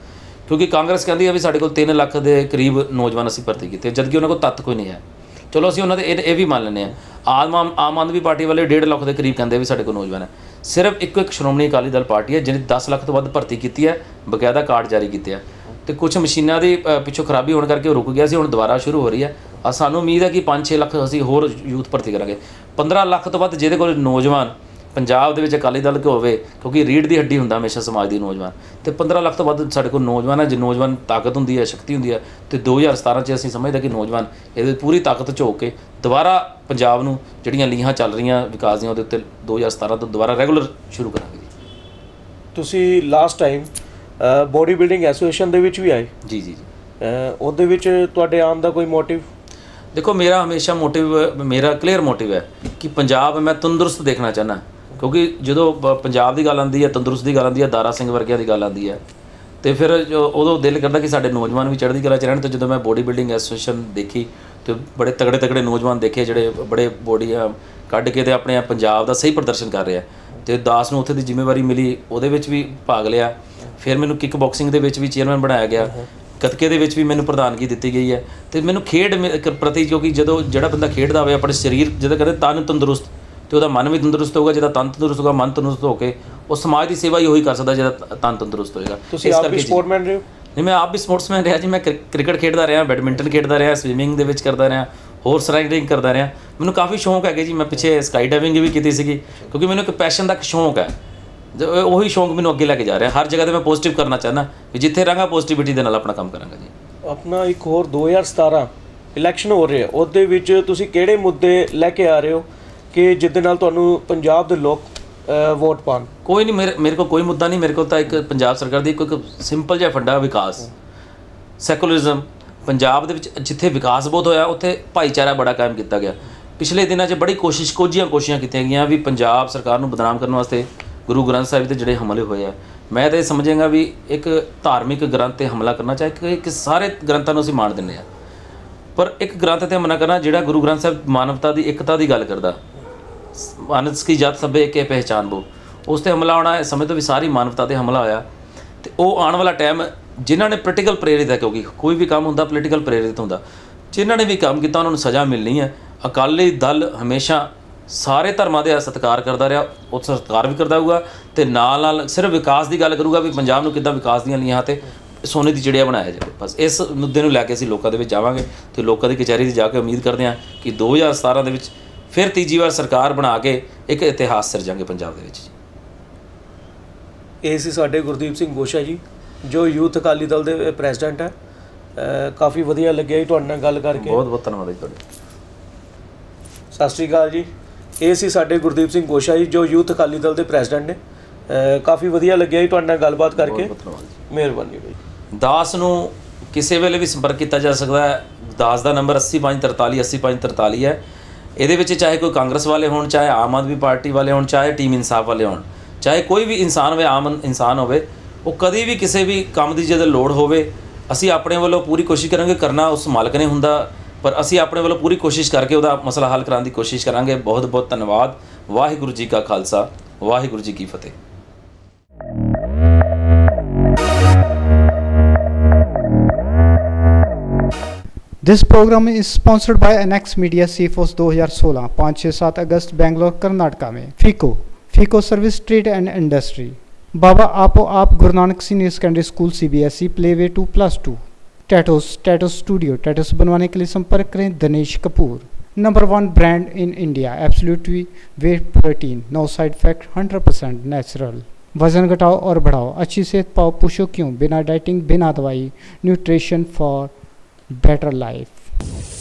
ਕਿਉਂਕਿ ਕਾਂਗਰਸ ਕਹਿੰਦੀ ਹੈ ਵੀ ਸਾਡੇ ਕੋਲ 3 ਲੱਖ ਦੇ ਕਰੀਬ ਨੌਜਵਾਨ ਅਸੀਂ ਭਰਤੀ ਕੀਤੇ। ਜਦਕਿ ਉਹਨਾਂ ਕੋਲ ਤੱਤ ਕੋਈ ਨਹੀਂ ਹੈ। ਚਲੋ ਅਸੀਂ ਉਹਨਾਂ ਦੇ ਇਹ ਇਹ ਵੀ ਮੰਨ ਲੈਂਦੇ ਆ ਆਮ ਆਮ ਆਮ ਆਦਮੀ ਪਾਰਟੀ ਵਾਲੇ 1.5 ਲੱਖ ਦੇ ਕਰੀਬ ਕਹਿੰਦੇ ਵੀ ਸਾਡੇ ਕੋਲ ਨੌਜਵਾਨ ਹੈ। ਸਿਰਫ ਇੱਕੋ ਇੱਕ ਸ਼੍ਰੋਮਣੀ ਅਕਾਲੀ ਦਲ ਪਾਰਟੀ ਹੈ ਜਿਹਨੇ 10 ਲੱਖ ਤੋਂ ਵੱਧ ਭਰਤੀ ਕੀਤੀ ਹੈ, ਬਕਾਇਦਾ ਕਾਰਡ ਜਾਰੀ ਕੀਤੇ ਆ। ਤੇ ਕੁਝ ਮਸ਼ੀਨਾਂ ਦੀ ਪਿੱਛੋਂ ਖਰਾਬੀ ਹੋਣ ਕਰਕੇ ਉਹ ਰੁਕ ਗਿਆ ਸੀ, ਹੁਣ ਦੁਬਾਰਾ ਸ਼ੁਰੂ ਹੋ ਰਹੀ ਹੈ। ਆ ਸਾਨੂੰ ਉਮੀਦ ਹੈ ਕਿ 5-6 ਲੱਖ ਅਸੀਂ ਹੋਰ ਯੂਥ ਭਰਤੀ ਕਰਾਂਗੇ। 15 ਲੱਖ ਤੋਂ ਵੱਧ ਜਿਹਦੇ ਕੋਲ ਨੌਜਵਾਨ ਪੰਜਾਬ ਦੇ ਵਿੱਚ ਅਕਾਲੀ ਦਲ ਕਿ ਹੋਵੇ? ਕਿਉਂਕਿ ਰੀੜ ਦੀ ਹੱਡੀ ਹੁੰਦਾ ਹਮੇਸ਼ਾ ਸਮਾਜ ਦੀ ਨੌਜਵਾਨ। ਤੇ 15 ਲੱਖ ਤੋਂ ਵੱਧ ਸਾਡੇ ਕੋਲ ਨੌਜਵਾਨ ਹੈ ਜੇ ਨੌਜਵਾਨ ਤਾਕਤ ਹੁੰਦੀ ਹੈ ਸ਼ਕਤੀ ਹੁੰਦੀ ਹੈ ਤੇ 2017 ਚ ਅਸੀਂ ਸਮਝਦੇ ਕਿ ਨੌਜਵਾਨ ਇਹਦੇ ਪੂਰੀ ਤਾਕਤ ਝੋਕ ਕੇ ਦੁਬਾਰਾ ਪੰਜਾਬ ਨੂੰ ਜਿਹੜੀਆਂ ਲੀਹਾਂ ਚੱਲ ਰਹੀਆਂ ਵਿਕਾਸ ਦੀਆਂ ਉਹਦੇ ਉੱਤੇ 2017 ਤੋਂ ਦੁਬਾਰਾ ਰੈਗੂਲਰ ਸ਼ੁਰੂ ਕਰਾਂਗੇ। ਤੁਸੀਂ last time body building association ਦੇ ਵਿੱਚ ਵੀ ਆਏ? ਜੀ ਜੀ ਜੀ। ਉਹਦੇ ਵਿੱਚ ਤੁਹਾਡੇ ਆਉਣ ਦਾ ਕੋਈ ਮੋਟਿਵ ਦੇਖੋ ਮੇਰਾ ਹਮੇਸ਼ਾ ਮੋਟਿਵ ਮੇਰਾ ਕਲੀਅਰ ਮੋਟਿਵ ਹੈ ਕਿ ਪੰਜਾਬ ਮੈਂ ਤੰਦਰੁਸਤ ਦੇਖਣਾ ਚਾਹੁੰਦਾ। ਕਿਉਂਕਿ ਜਦੋਂ ਪ- ਪੰਜਾਬ ਦੀ ਗੱਲ ਆਉਂਦੀ ਹੈ, ਤੰਦਰੁਸਤ ਦੀ ਗੱਲ ਆਉਂਦੀ ਹੈ, ਦਾਰਾ ਸਿੰਘ ਵਰਗਿਆਂ ਦੀ ਗੱਲ ਆਉਂਦੀ ਹੈ। ਤੇ ਫਿਰ ਜੋ ਉਦੋਂ ਦਿਲ ਕਰਦਾ ਕਿ ਸਾਡੇ ਨੌਜਵਾਨ ਵੀ ਚੜ੍ਹਦੀ ਕਲਾ ਚ ਰਹਿਣ ਤੇ ਜਦੋਂ ਮੈਂ ਬੋਡੀ ਬਿਲਡਿੰਗ ਐਸੋਸੀਏਸ਼ਨ ਦੇਖੀ ਤੇ ਬੜੇ ਤਗੜੇ ਤਗੜੇ ਨੌਜਵਾਨ ਦੇਖੇ ਜਿਹੜੇ ਬੜੇ ਬੋਡੀ ਕੱਢ ਕੇ ਤੇ ਆਪਣੇ ਆਪ ਪੰਜਾਬ ਦਾ ਸਹੀ ਪ੍ਰਦਰਸ਼ਨ ਕਰ ਰਿਹਾ। ਤੇ ਦਾਸ ਨੂੰ ਉੱਥੇ ਦੀ ਜ਼ਿੰਮੇਵਾਰੀ ਮਿਲੀ, ਉਹਦੇ ਵਿੱਚ ਵੀ ਭਾਗ ਲਿਆ। ਫਿਰ ਮੈਨੂੰ ਕਿਕ ਬਾਕਸਿੰਗ ਦੇ ਵਿੱਚ ਵੀ ਚੇਅਰਮੈਨ ਬਣਾਇਆ ਗਿਆ। ਗੱਤਕੇ ਦੇ ਵਿੱਚ ਵੀ ਮੈਨੂੰ ਪ੍ਰਧਾਨਗੀ ਦਿੱਤੀ ਗਈ ਹੈ। ਤੇ ਮੈਨੂੰ ਖੇਡ ਮੇ- ਕ- ਪ੍ਰਤੀ ਕਿਉਂਕਿ ਜਦੋਂ ਜਿਹੜਾ ਬੰਦਾ ਖੇਡਦਾ ਹੋਵੇ, ਆਪਣੇ ਸਰੀਰ ਜਦੋਂ ਕਹਿੰਦੇ ਤਨ ਤੰਦਰੁਸਤ ਤੇ ਉਹਦਾ ਮਨ ਵੀ ਤੰਦਰੁਸਤ ਹੋਊਗਾ ਜਿਹਦਾ ਤਨ ਤੰਦਰੁਸਤ ਹੋਊਗਾ ਮਨ ਤੰਦਰੁਸਤ ਹੋ ਕੇ ਉਹ ਸਮਾਜ ਦੀ ਸੇਵਾ ਹੀ ਉਹੀ ਕਰ ਸਕਦਾ ਜਿਹਦਾ ਤਨ ਤੰਦਰੁਸਤ ਹੋਏਗਾ। ਤੁਸੀਂ ਆਪ ਵੀ ਸਪੋਰਟਮੈਨ ਰਹੇ ਹੋ? ਨਹੀਂ ਮੈਂ ਆਪ ਵੀ ਸਪੋਰਟਸਮੈਨ ਰਿਹਾ ਜੀ ਮੈਂ ਕ੍ਰਿ- ਕ੍ਰਿਕਟ ਖੇਡਦਾ ਰਿਹਾ ਬੈਡਮਿੰਟਨ ਖੇਡਦਾ ਰਿਹਾ ਸਵਿਮਿੰਗ ਦੇ ਵਿੱਚ ਕਰਦਾ ਰਿਹਾ ਹਾਰਸ ਰਾਈਡਿੰਗ ਕਰਦਾ ਰਿਹਾ। ਮੈਨੂੰ ਕਾਫੀ ਸ਼ੌਂਕ ਹੈਗੇ ਜੀ ਮੈਂ ਪਿੱਛੇ ਸਕਾਈ ਡਾਈਵਿੰਗ ਵੀ ਕੀਤੀ ਸੀਗੀ ਕਿਉਂਕਿ ਮੈਨੂੰ ਇੱਕ ਪੈਸ਼ਨ ਦਾ ਇੱਕ ਸ਼ੌਂਕ ਹੈ। ਜੋ ਉਹੀ ਸ਼ੌਂਕ ਮੈਨੂੰ ਅੱਗੇ ਲੈ ਕੇ ਜਾ ਰਿਹਾ। ਹਰ ਜਗ੍ਹਾ ਤੇ ਮੈਂ ਪੋਜ਼ਿਟਿਵ ਕਰਨਾ ਚਾਹੁੰਦਾ ਵੀ ਜਿੱਥੇ ਰਹਾਂਗਾ ਪੋਜ਼ਿਟਿਵਿਟੀ ਦੇ ਨਾਲ ਆਪਣਾ ਕੰਮ ਕਰਾਂਗਾ ਜੀ। ਆਪਣਾ ਇੱਕ ਹੋਰ 2017 ਇਲੈਕਸ਼ਨ ਹੋ ਰਿਹਾ ਉਹਦੇ ਵਿੱਚ ਤੁਸੀਂ ਕਿਹੜੇ ਮੁੱਦੇ ਲੈ ਕੇ ਆ ਰਹੇ ਹੋ? ਕਿ ਜਿਹਦੇ ਨਾਲ ਤੁਹਾਨੂੰ ਪੰਜਾਬ ਦੇ ਲੋਕ ਵੋਟ ਪਾਣ ਕੋਈ ਨਹੀਂ ਮੇਰੇ ਮੇਰੇ ਕੋਲ ਕੋਈ ਮੁੱਦਾ ਨਹੀਂ ਮੇਰੇ ਕੋਲ ਤਾਂ ਇੱਕ ਪੰਜਾਬ ਸਰਕਾਰ ਦੀ ਇੱਕ ਸਿੰਪਲ ਜਿਹਾ ਫੰਡਾ ਵਿਕਾਸ। ਸੈਕੂਲਰਿਜ਼ਮ ਪੰਜਾਬ ਦੇ ਵਿੱਚ ਜਿੱਥੇ ਵਿਕਾਸ ਬਹੁਤ ਹੋਇਆ ਉੱਥੇ ਭਾਈਚਾਰਾ ਬੜਾ ਕਾਇਮ ਕੀਤਾ ਗਿਆ। ਪਿਛਲੇ ਦਿਨਾਂ 'ਚ ਬੜੀ ਕੋਸ਼ਿਸ਼ ਕੋਝੀਆਂ ਕੋਸ਼ਿਸ਼ਾਂ ਕੀਤੀਆਂ ਗਈਆਂ ਵੀ ਪੰਜਾਬ ਸਰਕਾਰ ਨੂੰ ਬਦਨਾਮ ਕਰਨ ਵਾਸਤੇ ਗੁਰੂ ਗ੍ਰੰਥ ਸਾਹਿਬ ਤੇ ਜਿਹੜੇ ਹਮਲੇ ਹੋਏ ਆ। ਮੈਂ ਤਾਂ ਇਹ ਸਮਝਾਂਗਾ ਵੀ ਇੱਕ ਧਾਰਮਿਕ ਗ੍ਰੰਥ ਤੇ ਹਮਲਾ ਕਰਨਾ ਚਾਹੇ ਕਿ ਸਾਰੇ ਗ੍ਰੰਥਾਂ ਨੂੰ ਅਸੀਂ ਮਾਣ ਦਿੰਦੇ ਆ ਪਰ ਇੱਕ ਗ੍ਰੰਥ ਤੇ ਹਮਲਾ ਕਰਨਾ ਜਿਹੜਾ ਗੁਰੂ ਗ੍ਰੰਥ ਸਾਹਿਬ ਮਾਨਵਤਾ ਦੀ ਇਕਤਾ ਦੀ ਗੱਲ ਕਰਦਾ ਮਾਨਸ ਕੀ ਜਾਤ ਸਭੇ ਕੇ ਪਹਿਚਾਨ ਬੋ ਉਸ ਤੇ ਹਮਲਾ ਹੋਣਾ ਸਮੇਂ ਤੋਂ ਵੀ ਸਾਰੀ ਮਾਨਵਤਾ ਤੇ ਹਮਲਾ ਹੋਇਆ। ਤੇ ਉਹ ਆਉਣ ਵਾਲਾ ਟਾਈਮ ਜਿਨ੍ਹਾਂ ਨੇ ਪੋਲੀਟੀਕਲ ਪ੍ਰੇਰਿਤ ਹੈ, ਕਿਉਂਕਿ ਕੋਈ ਵੀ ਕੰਮ ਹੁੰਦਾ ਪੋਲੀਟੀਕਲ ਪ੍ਰੇਰਿਤ ਹੁੰਦਾ। ਜਿਨ੍ਹਾਂ ਨੇ ਵੀ ਕੰਮ ਕੀਤਾ, ਉਹਨਾਂ ਨੂੰ ਸਜ਼ਾ ਮਿਲਣੀ ਹੈ। ਅਕਾਲੀ ਦਲ ਹਮੇਸ਼ਾ ਸਾਰੇ ਧਰਮਾਂ ਦੇ ਸਤਿਕਾਰ ਕਰਦਾ ਰਿਹਾ। ਉਹ ਸਤਿਕਾਰ ਵੀ ਕਰਦਾ ਹੋਊਗਾ ਤੇ ਨਾਲ ਨਾਲ ਸਿਰਫ ਵਿਕਾਸ ਦੀ ਗੱਲ ਕਰੂਗਾ ਵੀ ਪੰਜਾਬ ਨੂੰ ਕਿੱਦਾਂ ਵਿਕਾਸ ਦੀਆਂ ਲੀਹਾਂ ਤੇ ਸੋਨੇ ਦੀ ਚਿੜੀਆ ਬਣਾਇਆ ਜਾਵੇ। ਬਸ ਇਸ ਮੁੱਦੇ ਨੂੰ ਲੈ ਕੇ ਅਸੀਂ ਲੋਕਾਂ ਦੇ ਵਿੱਚ ਜਾਵਾਂਗੇ ਤੇ ਲੋਕਾਂ ਦੀ ਕਚਹਿਰੀ 'ਤੇ ਜਾ ਕੇ ਉਮੀਦ ਕਰਦੇ ਹਾਂ ਕਿ 2017 ਦੇ ਵਿੱਚ ਫਿਰ ਤੀਜੀ ਵਾਰ ਸਰਕਾਰ ਬਣਾ ਕੇ ਇੱਕ ਇਤਿਹਾਸ ਸਿਰਜਾਂਗੇ ਪੰਜਾਬ ਦੇ ਵਿੱਚ ਜੀ। ਇਹ ਸੀ ਸਾਡੇ ਗੁਰਦੀਪ ਸਿੰਘ ਗੋਸ਼ਾ ਜੀ ਜੋ ਯੂਥ ਅਕਾਲੀ ਦਲ ਦੇ ਪ੍ਰੈਜ਼ੀਡੈਂਟ ਹੈ। ਕਾਫੀ ਵਧੀਆ ਲੱਗਿਆ ਜੀ ਤੁਹਾਡੇ ਨਾਲ ਗੱਲ ਕਰਕੇ। ਬਹੁਤ ਬਹੁਤ ਧੰਨਵਾਦ ਜੀ ਤੁਹਾਡਾ। ਸਤਿ ਸ਼੍ਰੀ ਅਕਾਲ ਜੀ। ਇਹ ਸੀ ਸਾਡੇ ਗੁਰਦੀਪ ਸਿੰਘ ਗੋਸ਼ਾ ਜੀ ਜੋ ਯੂਥ ਅਕਾਲੀ ਦਲ ਦੇ ਪ੍ਰੈਜ਼ੀਡੈਂਟ ਨੇ। ਕਾਫੀ ਵਧੀਆ ਲੱਗਿਆ ਜੀ ਤੁਹਾਡੇ ਨਾਲ ਗੱਲਬਾਤ ਕਰਕੇ। ਧੰਨਵਾਦ ਜੀ। ਮਿਹਰਬਾਨੀ ਬਾਈ। ਦਾਸ ਨੂੰ ਕਿਸੇ ਵੇਲੇ ਵੀ ਸੰਪਰਕ ਕੀਤਾ ਜਾ ਸਕਦਾ ਹੈ। ਦਾਸ ਦਾ ਨੰਬਰ 8543 8543 ਹੈ। ਇਹਦੇ ਵਿੱਚ ਚਾਹੇ ਕੋਈ ਕਾਂਗਰਸ ਵਾਲੇ ਹੋਣ, ਚਾਹੇ ਆਮ ਆਦਮੀ ਪਾਰਟੀ ਵਾਲੇ ਹੋਣ, ਚਾਹੇ ਟੀਮ ਇਨਸਾਫ ਵਾਲੇ ਹੋਣ, ਚਾਹੇ ਕੋਈ ਵੀ ਇਨਸਾਨ ਹੋਵੇ, ਆਮ ਇਨਸਾਨ ਹੋਵੇ, ਉਹ ਕਦੀ ਵੀ ਕਿਸੇ ਵੀ ਕੰਮ ਦੀ ਜਦੋਂ ਲੋੜ ਹੋਵੇ, ਅਸੀਂ ਆਪਣੇ ਵੱਲੋਂ ਪੂਰੀ ਕੋਸ਼ਿਸ਼ ਕਰਾਂਗੇ, ਕਰਨਾ ਉਸ ਮਾਲਕ ਨੇ ਹੁੰਦਾ, ਪਰ ਅਸੀਂ ਆਪਣੇ ਵੱਲੋਂ ਪੂਰੀ ਕੋਸ਼ਿਸ਼ ਕਰਕੇ ਉਹਦਾ ਮਸਲਾ ਹੱਲ ਕਰਾਉਣ ਦੀ ਕੋਸ਼ਿਸ਼ ਕਰਾਂਗੇ। ਬਹੁਤ ਬਹੁਤ ਧੰਨਵਾਦ। ਵਾਹਿਗੁਰੂ ਜੀ ਕਾ ਖਾਲਸਾ। ਵਾਹਿਗੁਰੂ ਜੀ ਕੀ ਫਤਿਹ। This program is sponsored by NX media सीफोस 2016 पाँच छः सात अगस्त बेंगलोर कर्नाटका में। फीको फीको सर्विस ट्रेड एंड इंडस्ट्री बाबा, आपो आप Guru Nanak senior secondary school CBSE play way two plus two tattoos tattoos studio tattoos बनवाने के लिए संपर्क करें Dinesh Kapoor. Number one brand in India absolutely whey protein no side effect hundred percent natural वज़न घटाओ और बढ़ाओ, अच्छी सेहत पाओ पुशो क्यों? बिना डाइटिंग बिना दवाई। Nutrition for better life